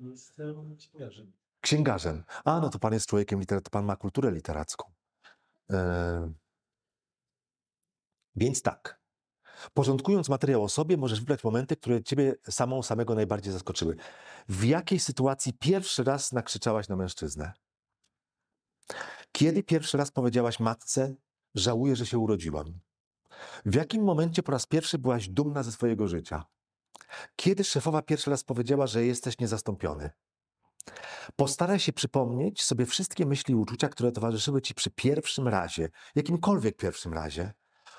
jestem księgarzem. Księgarzem. A, no to pan jest człowiekiem literackim, pan ma kulturę literacką. E, więc tak. Porządkując materiał o sobie, możesz wybrać momenty, które ciebie samą, samego najbardziej zaskoczyły. W jakiej sytuacji pierwszy raz nakrzyczałaś na mężczyznę? Kiedy pierwszy raz powiedziałaś matce, żałuję, że się urodziłam? W jakim momencie po raz pierwszy byłaś dumna ze swojego życia? Kiedy szefowa pierwszy raz powiedziała, że jesteś niezastąpiony? Postaraj się przypomnieć sobie wszystkie myśli i uczucia, które towarzyszyły ci przy pierwszym razie, jakimkolwiek pierwszym razie.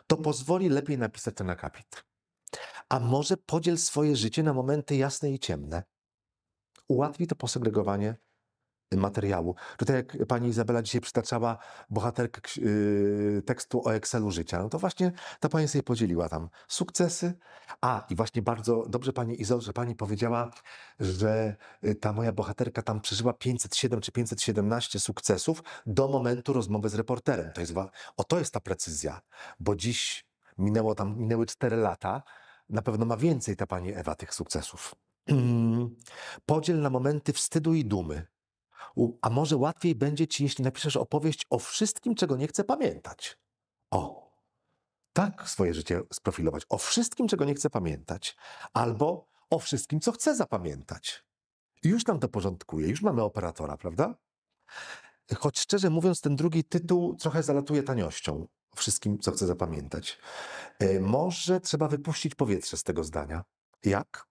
To pozwoli lepiej napisać ten akapit. A może podziel swoje życie na momenty jasne i ciemne. Ułatwi to posegregowanie materiału. Tutaj jak pani Izabela dzisiaj przytaczała bohaterkę yy, tekstu o Excelu życia, no to właśnie ta pani sobie podzieliła tam sukcesy. A, i właśnie bardzo dobrze pani Izo, że pani powiedziała, że y, ta moja bohaterka tam przeżyła 507 czy 517 sukcesów do momentu rozmowy z reporterem. To jest, o to jest ta precyzja, bo dziś minęło tam, minęły 4 lata, na pewno ma więcej ta pani Ewa tych sukcesów. Podziel na momenty wstydu i dumy. A może łatwiej będzie ci, jeśli napiszesz opowieść o wszystkim, czego nie chcę pamiętać. O, tak swoje życie sprofilować. O wszystkim, czego nie chcę pamiętać. Albo o wszystkim, co chcę zapamiętać. I już nam to porządkuje, już mamy operatora, prawda? Choć szczerze mówiąc, ten drugi tytuł trochę zalatuje taniością. O wszystkim, co chcę zapamiętać. E, Może trzeba wypuścić powietrze z tego zdania. Jak?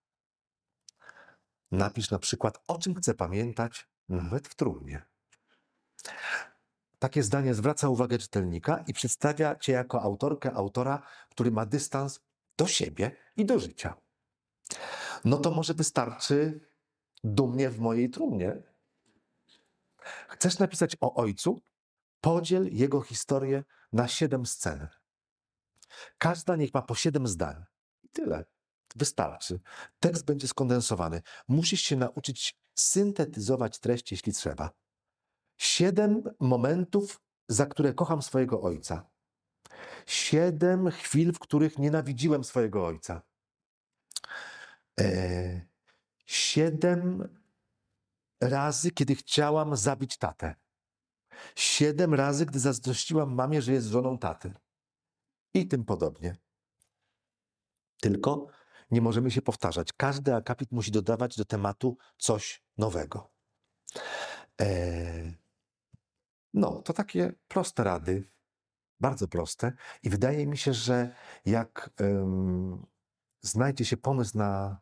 Napisz na przykład, o czym chcę pamiętać, nawet w trumnie. Takie zdanie zwraca uwagę czytelnika i przedstawia cię jako autorkę, autora, który ma dystans do siebie i do życia. No to może wystarczy dumnie w mojej trumnie. Chcesz napisać o ojcu? Podziel jego historię na siedem scen. Każda niech ma po siedem zdań. I tyle. Wystarczy. Tekst będzie skondensowany. Musisz się nauczyć syntetyzować treść, jeśli trzeba. Siedem momentów, za które kocham swojego ojca. Siedem chwil, w których nienawidziłem swojego ojca. E, siedem razy, kiedy chciałam zabić tatę. Siedem razy, gdy zazdrościłam mamie, że jest żoną taty. I tym podobnie. Tylko nie możemy się powtarzać. Każdy akapit musi dodawać do tematu coś nowego. Eee, no, to takie proste rady, bardzo proste. I wydaje mi się, że jak em, znajdzie się pomysł na,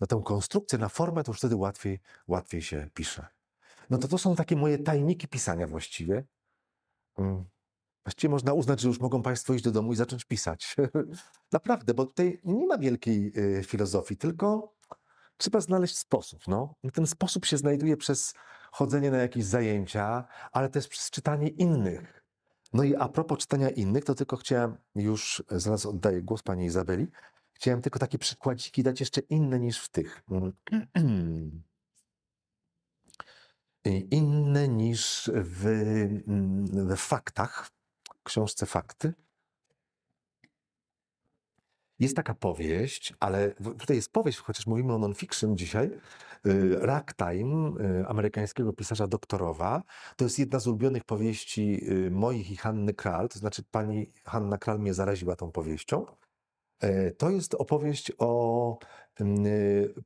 na tę konstrukcję, na formę, to już wtedy łatwiej, łatwiej się pisze. No to to są takie moje tajniki pisania właściwie. Mm. Właściwie można uznać, że już mogą Państwo iść do domu i zacząć pisać. Naprawdę, bo tutaj nie ma wielkiej y, filozofii, tylko trzeba znaleźć sposób. No. Ten sposób się znajduje przez chodzenie na jakieś zajęcia, ale też przez czytanie innych. No i a propos czytania innych, to tylko chciałem, już zaraz oddaję głos pani Izabeli, chciałem tylko takie przykładziki dać jeszcze inne niż w tych. Inne niż w, w faktach, książce Fakty. Jest taka powieść, ale tutaj jest powieść, chociaż mówimy o non-fiction dzisiaj, y, Ragtime y, amerykańskiego pisarza doktorowa. To jest jedna z ulubionych powieści y, moich i Hanny Kral, to znaczy pani Hanna Kral mnie zaraziła tą powieścią. E, to jest opowieść o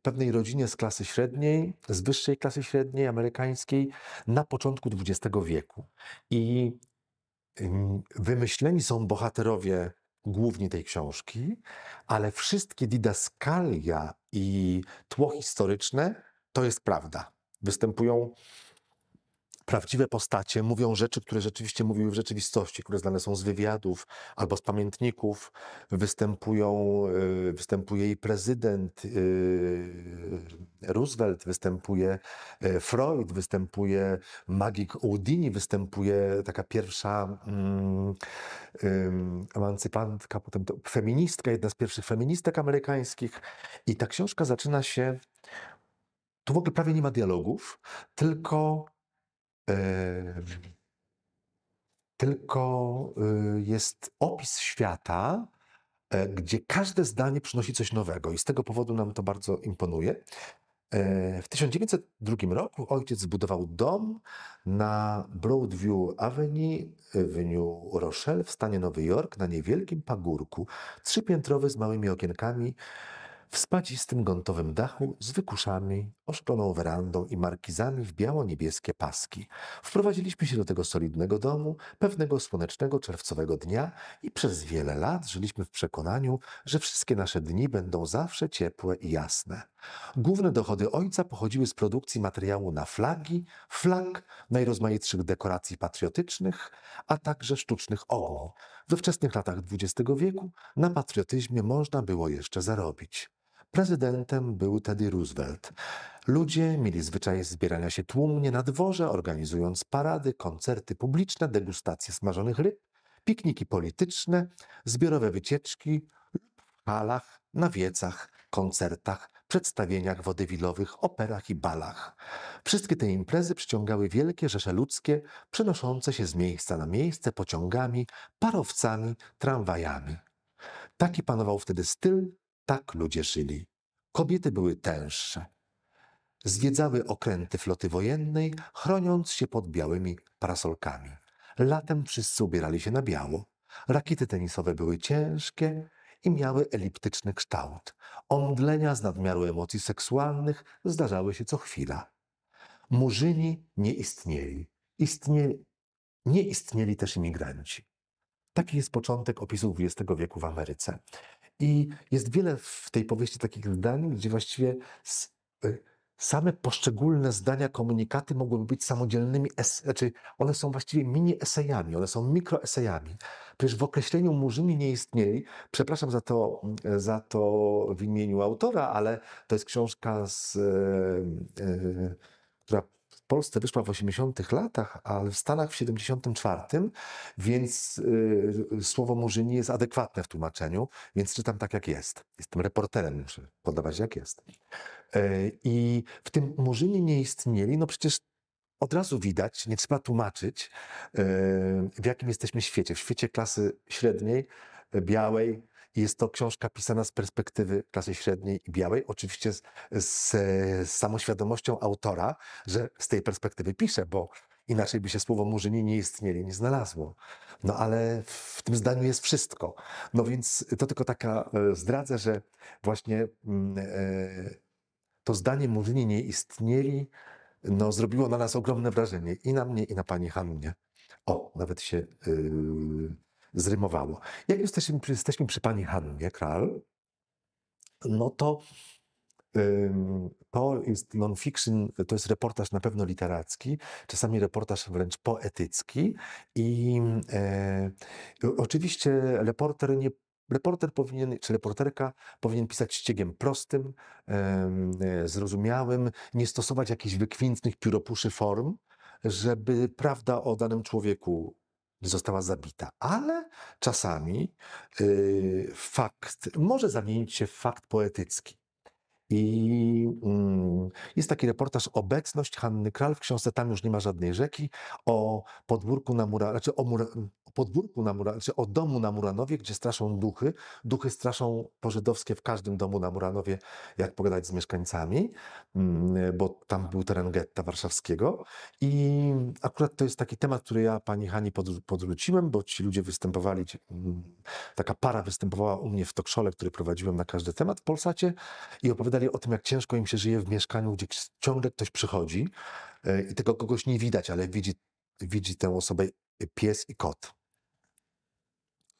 pewnej rodzinie z klasy średniej, z wyższej klasy średniej amerykańskiej na początku XX wieku. I wymyśleni są bohaterowie głównie tej książki, ale wszystkie didaskalia i tło historyczne to jest prawda. Występują prawdziwe postacie mówią rzeczy, które rzeczywiście mówiły w rzeczywistości, które znane są z wywiadów albo z pamiętników. Występują, y, występuje jej prezydent y, Roosevelt, występuje y, Freud, występuje magik Houdini, występuje taka pierwsza um, emancypantka, potem to feministka, jedna z pierwszych feministek amerykańskich. I ta książka zaczyna się tu w ogóle prawie nie ma dialogów, tylko tylko y, jest opis świata, e, gdzie każde zdanie przynosi coś nowego i z tego powodu nam to bardzo imponuje. E, w 1902 roku ojciec zbudował dom na Broadview Avenue w New Rochelle w stanie Nowy Jork na niewielkim pagórku, trzypiętrowy z małymi okienkami w spadzistym gontowym dachu z wykuszami, oszkloną werandą i markizami w biało-niebieskie paski. Wprowadziliśmy się do tego solidnego domu pewnego słonecznego czerwcowego dnia i przez wiele lat żyliśmy w przekonaniu, że wszystkie nasze dni będą zawsze ciepłe i jasne. Główne dochody ojca pochodziły z produkcji materiału na flagi, flag, najrozmaitszych dekoracji patriotycznych, a także sztucznych ogni. We wczesnych latach XX wieku na patriotyzmie można było jeszcze zarobić. Prezydentem był Teddy Roosevelt. Ludzie mieli zwyczaj zbierania się tłumnie na dworze, organizując parady, koncerty publiczne, degustacje smażonych ryb, pikniki polityczne, zbiorowe wycieczki w halach, na wiecach, koncertach, przedstawieniach wodywilowych, operach i balach. Wszystkie te imprezy przyciągały wielkie rzesze ludzkie, przenoszące się z miejsca na miejsce pociągami, parowcami, tramwajami. Taki panował wtedy styl, tak ludzie żyli. Kobiety były tęższe. Zwiedzały okręty floty wojennej, chroniąc się pod białymi parasolkami. Latem wszyscy ubierali się na biało. Rakiety tenisowe były ciężkie i miały eliptyczny kształt. Omdlenia z nadmiaru emocji seksualnych zdarzały się co chwila. Murzyni nie istnieli. Istnieli, nie istnieli też imigranci. Taki jest początek opisów XX wieku w Ameryce. I jest wiele w tej powieści takich zdań, gdzie właściwie y, same poszczególne zdania, komunikaty mogłyby być samodzielnymi, es- znaczy one są właściwie mini-esejami, one są mikroesejami. Przecież w określeniu murzyni nie istnieli, przepraszam za to, za to w imieniu autora, ale to jest książka, z, e, która Polsce wyszła w 80 latach, ale w Stanach w 74, więc y, słowo murzyni jest adekwatne w tłumaczeniu, więc czytam tak jak jest. Jestem reporterem, muszę podawać jak jest. Y, I w tym murzyni nie istnieli, no przecież od razu widać, nie trzeba tłumaczyć, y, w jakim jesteśmy świecie. W świecie klasy średniej, białej, jest to książka pisana z perspektywy klasy średniej i białej, oczywiście z, z, z samoświadomością autora, że z tej perspektywy pisze, bo inaczej by się słowo murzyni nie istnieli, nie znalazło. No ale w tym zdaniu jest wszystko. No więc to tylko taka e, zdradzę, że właśnie mm, e, to zdanie murzyni nie istnieli no, zrobiło na nas ogromne wrażenie i na mnie, i na pani Hannie. O, nawet się yy, zrymowało. Jak jesteśmy, jesteśmy przy pani Hannie Kral, no to to jest non-fiction, to jest reportaż na pewno literacki, czasami reportaż wręcz poetycki i e, oczywiście reporter nie reporter powinien, czy reporterka powinien pisać ściegiem prostym, zrozumiałym, nie stosować jakichś wykwintnych pióropuszy form, żeby prawda o danym człowieku została zabita. Ale czasami y, fakt może zamienić się w fakt poetycki. I mm, jest taki reportaż Obecność Hanny Kral w książce Tam już nie ma żadnej rzeki o podwórku na Mura, znaczy o, Mura, o podwórku na Mura, znaczy o domu na Muranowie, gdzie straszą duchy. Duchy straszą pożydowskie w każdym domu na Muranowie, jak pogadać z mieszkańcami, mm, bo tam był teren getta warszawskiego. I akurat to jest taki temat, który ja pani Hani podr- podrzuciłem, bo ci ludzie występowali, mm, taka para występowała u mnie w talkszole, który prowadziłem na każdy temat w Polsacie i opowiadali o tym, jak ciężko im się żyje w mieszkaniu, gdzie ciągle ktoś przychodzi e, i tego kogoś nie widać, ale widzi, widzi tę osobę pies i kot.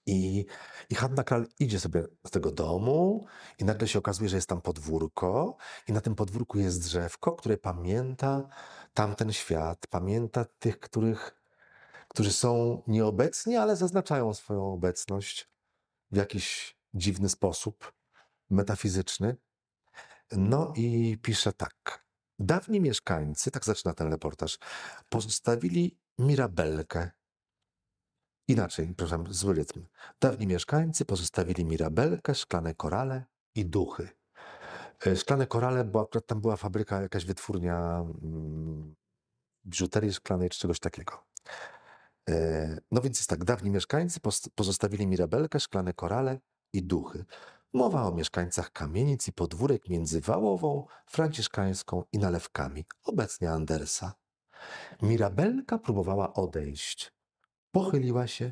I, I Hanna Kral idzie sobie do tego domu i nagle się okazuje, że jest tam podwórko i na tym podwórku jest drzewko, które pamięta tamten świat, pamięta tych, których, którzy są nieobecni, ale zaznaczają swoją obecność w jakiś dziwny sposób metafizyczny. No i pisze tak. Dawni mieszkańcy, tak zaczyna ten reportaż, pozostawili mirabelkę. Inaczej, przepraszam, zły rytm. Dawni mieszkańcy pozostawili mirabelkę, szklane korale i duchy. E, Szklane korale, bo akurat tam była fabryka, jakaś wytwórnia mm, biżuterii szklanej czy czegoś takiego. E, No więc jest tak, dawni mieszkańcy pozostawili mirabelkę, szklane korale i duchy. Mowa o mieszkańcach kamienic i podwórek między Wałową, Franciszkańską i Nalewkami, obecnie Andersa. Mirabelka próbowała odejść. Pochyliła się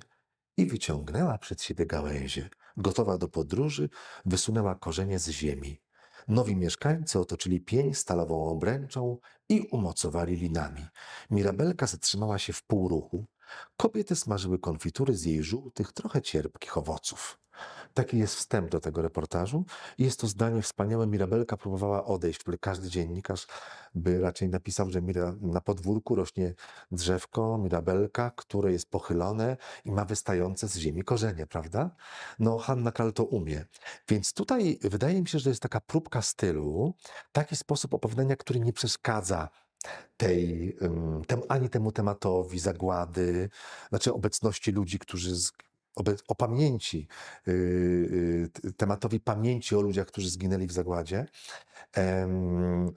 i wyciągnęła przed siebie gałęzie. Gotowa do podróży, wysunęła korzenie z ziemi. Nowi mieszkańcy otoczyli pień stalową obręczą i umocowali linami. Mirabelka zatrzymała się w półruchu. Kobiety smażyły konfitury z jej żółtych, trochę cierpkich owoców. Taki jest wstęp do tego reportażu. Jest to zdanie wspaniałe. Mirabelka próbowała odejść, które każdy dziennikarz by raczej napisał, że Mira, na podwórku rośnie drzewko, mirabelka, które jest pochylone i ma wystające z ziemi korzenie, prawda? No, Hanna Kral to umie. Więc tutaj wydaje mi się, że jest taka próbka stylu, taki sposób opowiadania, który nie przeszkadza tej, tem, ani temu tematowi zagłady, znaczy obecności ludzi, którzy o pamięci, yy, t- tematowi pamięci o ludziach, którzy zginęli w zagładzie,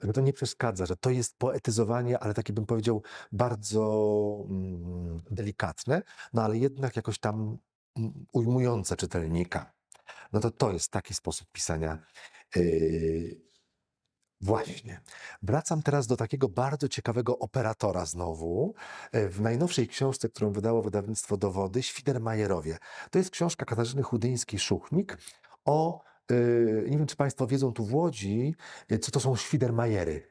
że to nie przeszkadza, że to jest poetyzowanie, ale takie bym powiedział bardzo mm, delikatne, no ale jednak jakoś tam mm, ujmujące czytelnika. No to to jest taki sposób pisania. Właśnie. Wracam teraz do takiego bardzo ciekawego operatora znowu. E, W najnowszej książce, którą wydało wydawnictwo Dowody, Świdermajerowie. To jest książka Katarzyny Chudyńskiej-Szuchnik o, e, nie wiem czy Państwo wiedzą tu w Łodzi, e, co to są Świdermajery.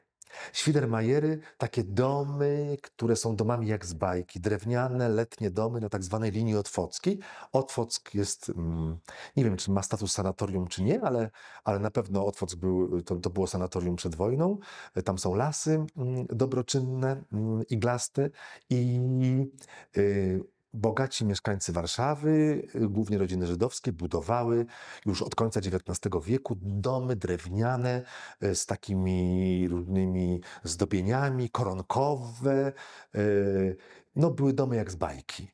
Świdermajery, takie domy, które są domami jak z bajki, drewniane, letnie domy na tak zwanej linii otwockiej. Otwock jest, mm, nie wiem czy ma status sanatorium czy nie, ale, ale na pewno Otwock był, to, to było sanatorium przed wojną. Tam są lasy mm, dobroczynne, mm, iglaste i y, bogaci mieszkańcy Warszawy, y, głównie rodziny żydowskie, budowały już od końca XIX wieku domy drewniane y, z takimi różnymi zdobieniami, koronkowe. y, No, były domy jak z bajki.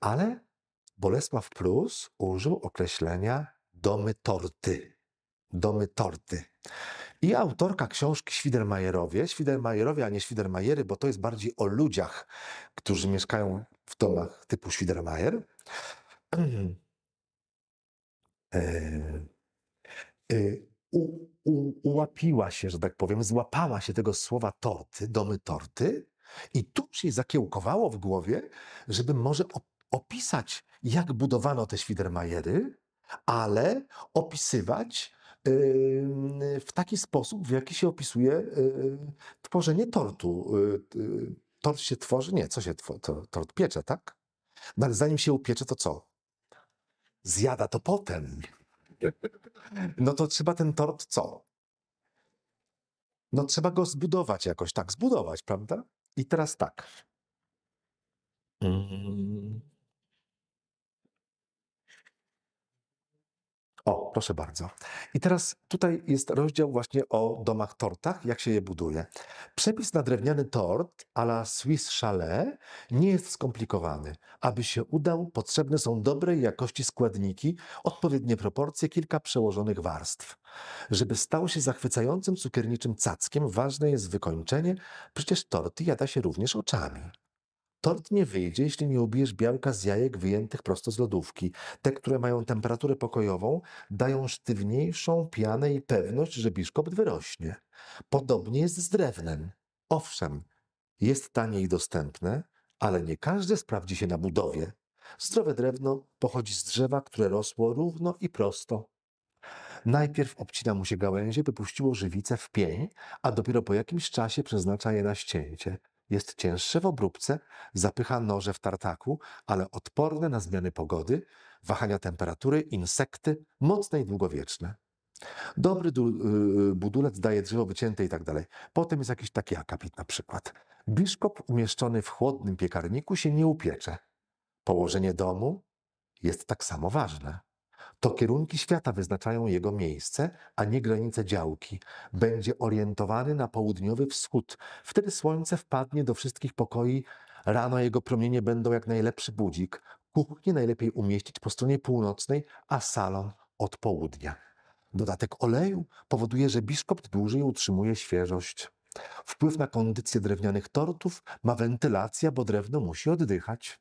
Ale Bolesław Prus użył określenia domy torty. Domy torty. I autorka książki Świdermajerowie, Świdermajerowie, a nie Świdermajery, bo to jest bardziej o ludziach, którzy mieszkają w domach typu Świdermajer. E, e, u, u, ułapiła się, że tak powiem, złapała się tego słowa torty, domy torty i tu się zakiełkowało w głowie, żeby może op- opisać, jak budowano te Świdermajery, ale opisywać w taki sposób, w jaki się opisuje y, tworzenie tortu. Tort się tworzy? Nie, co się tworzy? Tort piecze, tak? No ale zanim się upiecze, to co? Zjada to potem. No to trzeba ten tort co? No trzeba go zbudować jakoś, tak, zbudować, prawda? I teraz tak. Mm. O, proszę bardzo. I teraz tutaj jest rozdział właśnie o domach tortach, jak się je buduje. Przepis na drewniany tort a la Swiss Chalet nie jest skomplikowany. Aby się udał, potrzebne są dobrej jakości składniki, odpowiednie proporcje, kilka przełożonych warstw. Żeby stał się zachwycającym cukierniczym cackiem, ważne jest wykończenie, przecież torty jada się również oczami. Tort nie wyjdzie, jeśli nie ubijesz białka z jajek wyjętych prosto z lodówki. Te, które mają temperaturę pokojową, dają sztywniejszą pianę i pewność, że biszkopt wyrośnie. Podobnie jest z drewnem. Owszem, jest tanie i dostępne, ale nie każde sprawdzi się na budowie. Zdrowe drewno pochodzi z drzewa, które rosło równo i prosto. Najpierw obcina mu się gałęzie, by puściło w pień, a dopiero po jakimś czasie przeznacza je na ścięcie. Jest cięższe w obróbce, zapycha noże w tartaku, ale odporne na zmiany pogody, wahania temperatury, insekty, mocne i długowieczne. Dobry du- y, budulec daje drzewo wycięte i tak dalej. Potem jest jakiś taki akapit na przykład. Biszkop umieszczony w chłodnym piekarniku się nie upiecze. Położenie domu jest tak samo ważne. To kierunki świata wyznaczają jego miejsce, a nie granice działki. Będzie orientowany na południowy wschód. Wtedy słońce wpadnie do wszystkich pokoi. Rano jego promienie będą jak najlepszy budzik. Kuchnię najlepiej umieścić po stronie północnej, a salon od południa. Dodatek oleju powoduje, że biszkopt dłużej utrzymuje świeżość. Wpływ na kondycję drewnianych tortów ma wentylacja, bo drewno musi oddychać.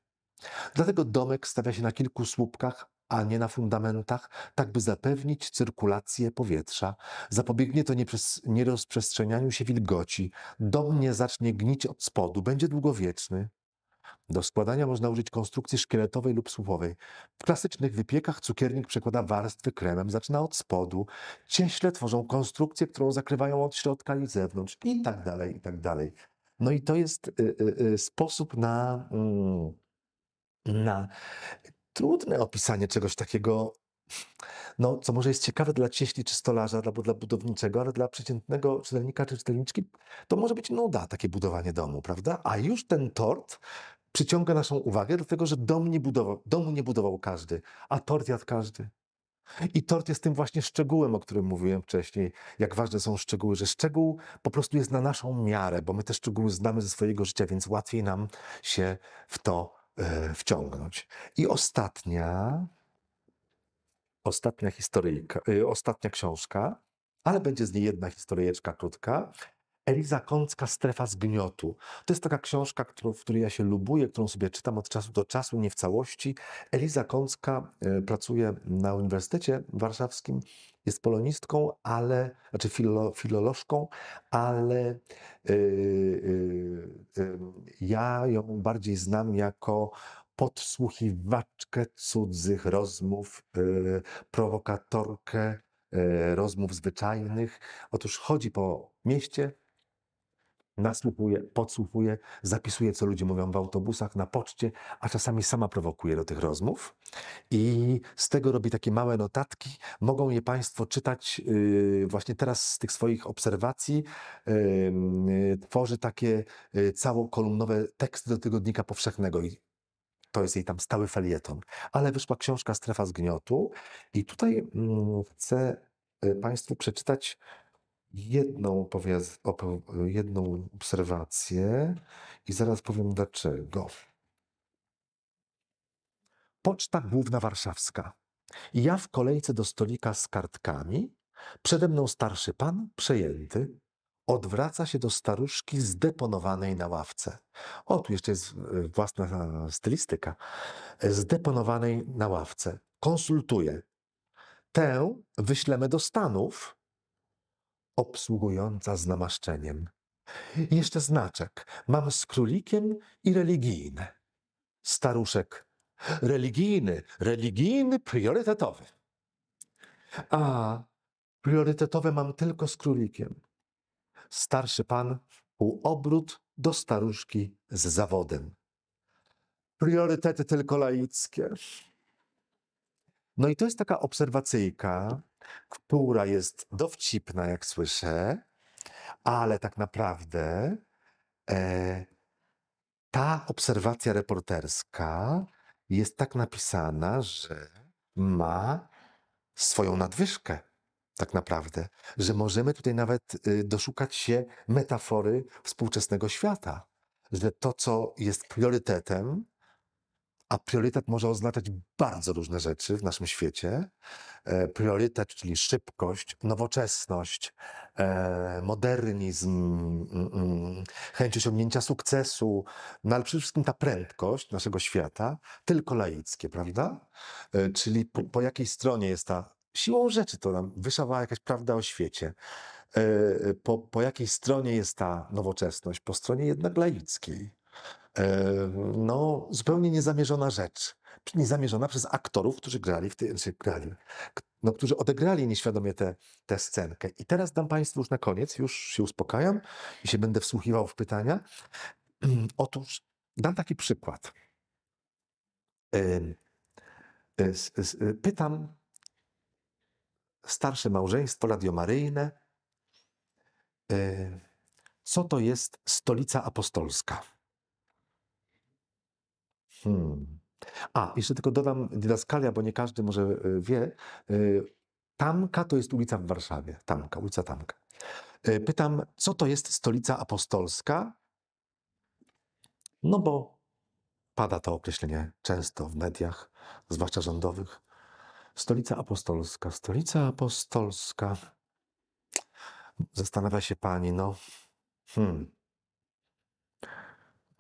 Dlatego domek stawia się na kilku słupkach, a nie na fundamentach, tak by zapewnić cyrkulację powietrza. Zapobiegnie to nierozprzestrzenianiu się wilgoci. Dom nie zacznie gnić od spodu, będzie długowieczny. Do składania można użyć konstrukcji szkieletowej lub słupowej. W klasycznych wypiekach cukiernik przekłada warstwy kremem, zaczyna od spodu. Cieśle tworzą konstrukcję, którą zakrywają od środka i zewnątrz i tak dalej, i tak dalej. No i to jest y, y, y, sposób na, mm, na trudne opisanie czegoś takiego, no, co może jest ciekawe dla cieśli czy stolarza, albo dla budowniczego, ale dla przeciętnego czytelnika czy czytelniczki to może być nuda, takie budowanie domu, prawda? A już ten tort przyciąga naszą uwagę, dlatego że dom nie budował, domu nie budował każdy, a tort jadł każdy. I tort jest tym właśnie szczegółem, o którym mówiłem wcześniej, jak ważne są szczegóły, że szczegół po prostu jest na naszą miarę, bo my te szczegóły znamy ze swojego życia, więc łatwiej nam się w to wciągnąć. I ostatnia, ostatnia historyjka, y, ostatnia książka, ale będzie z niej jedna historyjeczka krótka. Eliza Kącka, Strefa zgniotu. To jest taka książka, którą, w której ja się lubuję, którą sobie czytam od czasu do czasu, nie w całości. Eliza Kącka e, pracuje na Uniwersytecie Warszawskim, jest polonistką, ale, znaczy filolo, filolożką, ale y, y, y, ja ją bardziej znam jako podsłuchiwaczkę cudzych rozmów, y, prowokatorkę y, rozmów zwyczajnych. Otóż chodzi po mieście, nasłuchuje, podsłuchuje, zapisuje, co ludzie mówią w autobusach, na poczcie, a czasami sama prowokuje do tych rozmów. I z tego robi takie małe notatki. Mogą je Państwo czytać yy, właśnie teraz z tych swoich obserwacji. Yy, tworzy takie yy, całokolumnowe teksty do tygodnika powszechnego. I to jest jej tam stały felieton. Ale wyszła książka Strefa zgniotu i tutaj mm, chcę y, Państwu przeczytać jedną, jedną obserwację i zaraz powiem dlaczego. Poczta Główna Warszawska. Ja w kolejce do stolika z kartkami, przede mną starszy pan, przejęty, odwraca się do staruszki zdeponowanej na ławce. O, tu jeszcze jest e, własna stylistyka. Zdeponowanej na ławce. Konsultuje. Tę wyślemy do Stanów, obsługująca z namaszczeniem. Jeszcze znaczek. Mam z królikiem i religijne. Staruszek. Religijny, religijny, priorytetowy. A priorytetowe mam tylko z królikiem. Starszy pan półobrót do staruszki z zawodem. Priorytety tylko laickie. No i to jest taka obserwacyjka, która jest dowcipna, jak słyszę, ale tak naprawdę e, ta obserwacja reporterska jest tak napisana, że ma swoją nadwyżkę, tak naprawdę, że możemy tutaj nawet y, doszukać się metafory współczesnego świata, że to, co jest priorytetem, a priorytet może oznaczać bardzo różne rzeczy w naszym świecie. E, priorytet, czyli szybkość, nowoczesność, e, modernizm, mm, mm, chęć osiągnięcia sukcesu, no ale przede wszystkim ta prędkość naszego świata, tylko laickie, prawda? E, czyli po, po jakiej stronie jest ta siłą rzeczy, to nam wyszawała jakaś prawda o świecie. Po, po jakiej stronie jest ta nowoczesność? Po stronie jednak laickiej no, zupełnie niezamierzona rzecz. Niezamierzona przez aktorów, którzy grali w tym, grali, k- no, którzy odegrali nieświadomie tę scenkę. I teraz dam Państwu już na koniec, już się uspokajam i się będę wsłuchiwał w pytania. Otóż dam taki przykład. S- s- y, Pytam starsze małżeństwo radiomaryjne, co to jest stolica apostolska? Hmm. A, jeszcze tylko dodam didaskalia, bo nie każdy może y, wie. Y, Tamka to jest ulica w Warszawie. Tamka, ulica Tamka. Y, Pytam, co to jest stolica apostolska? No bo pada to określenie często w mediach, zwłaszcza rządowych. Stolica apostolska, stolica apostolska. Zastanawia się pani, no. Hmm.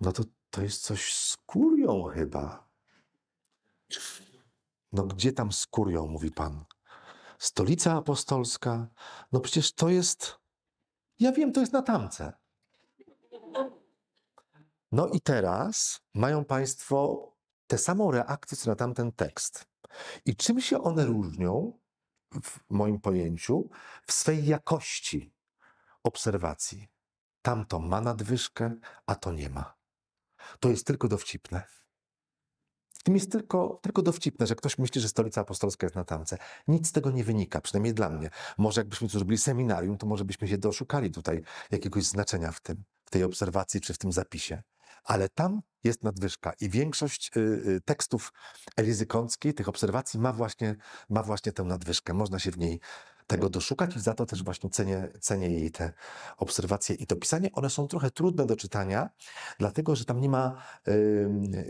No to, to jest coś z kurią chyba. No gdzie tam z kurią, mówi pan? Stolica apostolska? No przecież to jest. Ja wiem, to jest na tamce. No i teraz mają Państwo tę samą reakcję, co na tamten tekst. I czym się one różnią, w moim pojęciu, w swej jakości obserwacji? Tamto ma nadwyżkę, a to nie ma. To jest tylko dowcipne. W tym jest tylko, tylko dowcipne, że ktoś myśli, że stolica apostolska jest na tamce. Nic z tego nie wynika, przynajmniej dla mnie. Może jakbyśmy tu zrobili seminarium, to może byśmy się doszukali tutaj jakiegoś znaczenia w tym, w tej obserwacji czy w tym zapisie. Ale tam jest nadwyżka i większość y, y, tekstów Elizy Kąckiej, tych obserwacji ma właśnie, ma właśnie tę nadwyżkę. Można się w niej tego doszukać i za to też właśnie cenię, cenię jej te obserwacje i to pisanie. One są trochę trudne do czytania, dlatego że tam nie ma,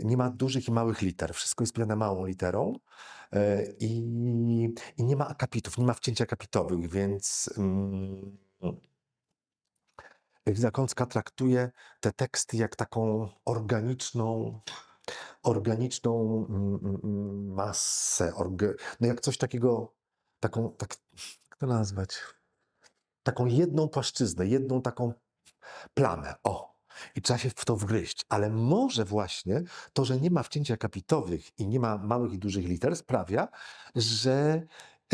nie ma dużych i małych liter. Wszystko jest pisane małą literą y, i, i nie ma akapitów, nie ma wcięcia akapitowych, więc ym, Eliza Kącka traktuje te teksty jak taką organiczną, organiczną mm, mm, mm, masę, orga, no jak coś takiego, taką, tak, jak to nazwać? Taką jedną płaszczyznę, jedną taką plamę. O! I trzeba się w to wgryźć. Ale może właśnie to, że nie ma wcięcia akapitowych i nie ma małych i dużych liter, sprawia, że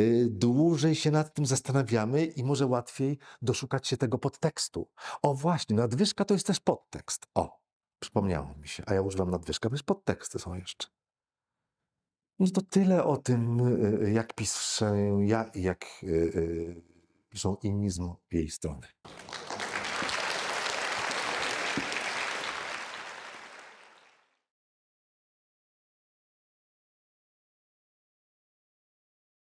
y, dłużej się nad tym zastanawiamy i może łatwiej doszukać się tego podtekstu. O właśnie, nadwyżka to jest też podtekst. O, przypomniało mi się, a ja używam nadwyżka, bo już podteksty są jeszcze. No to tyle o tym, y, jak piszę ja i jak y, y, piszą inni z jej strony.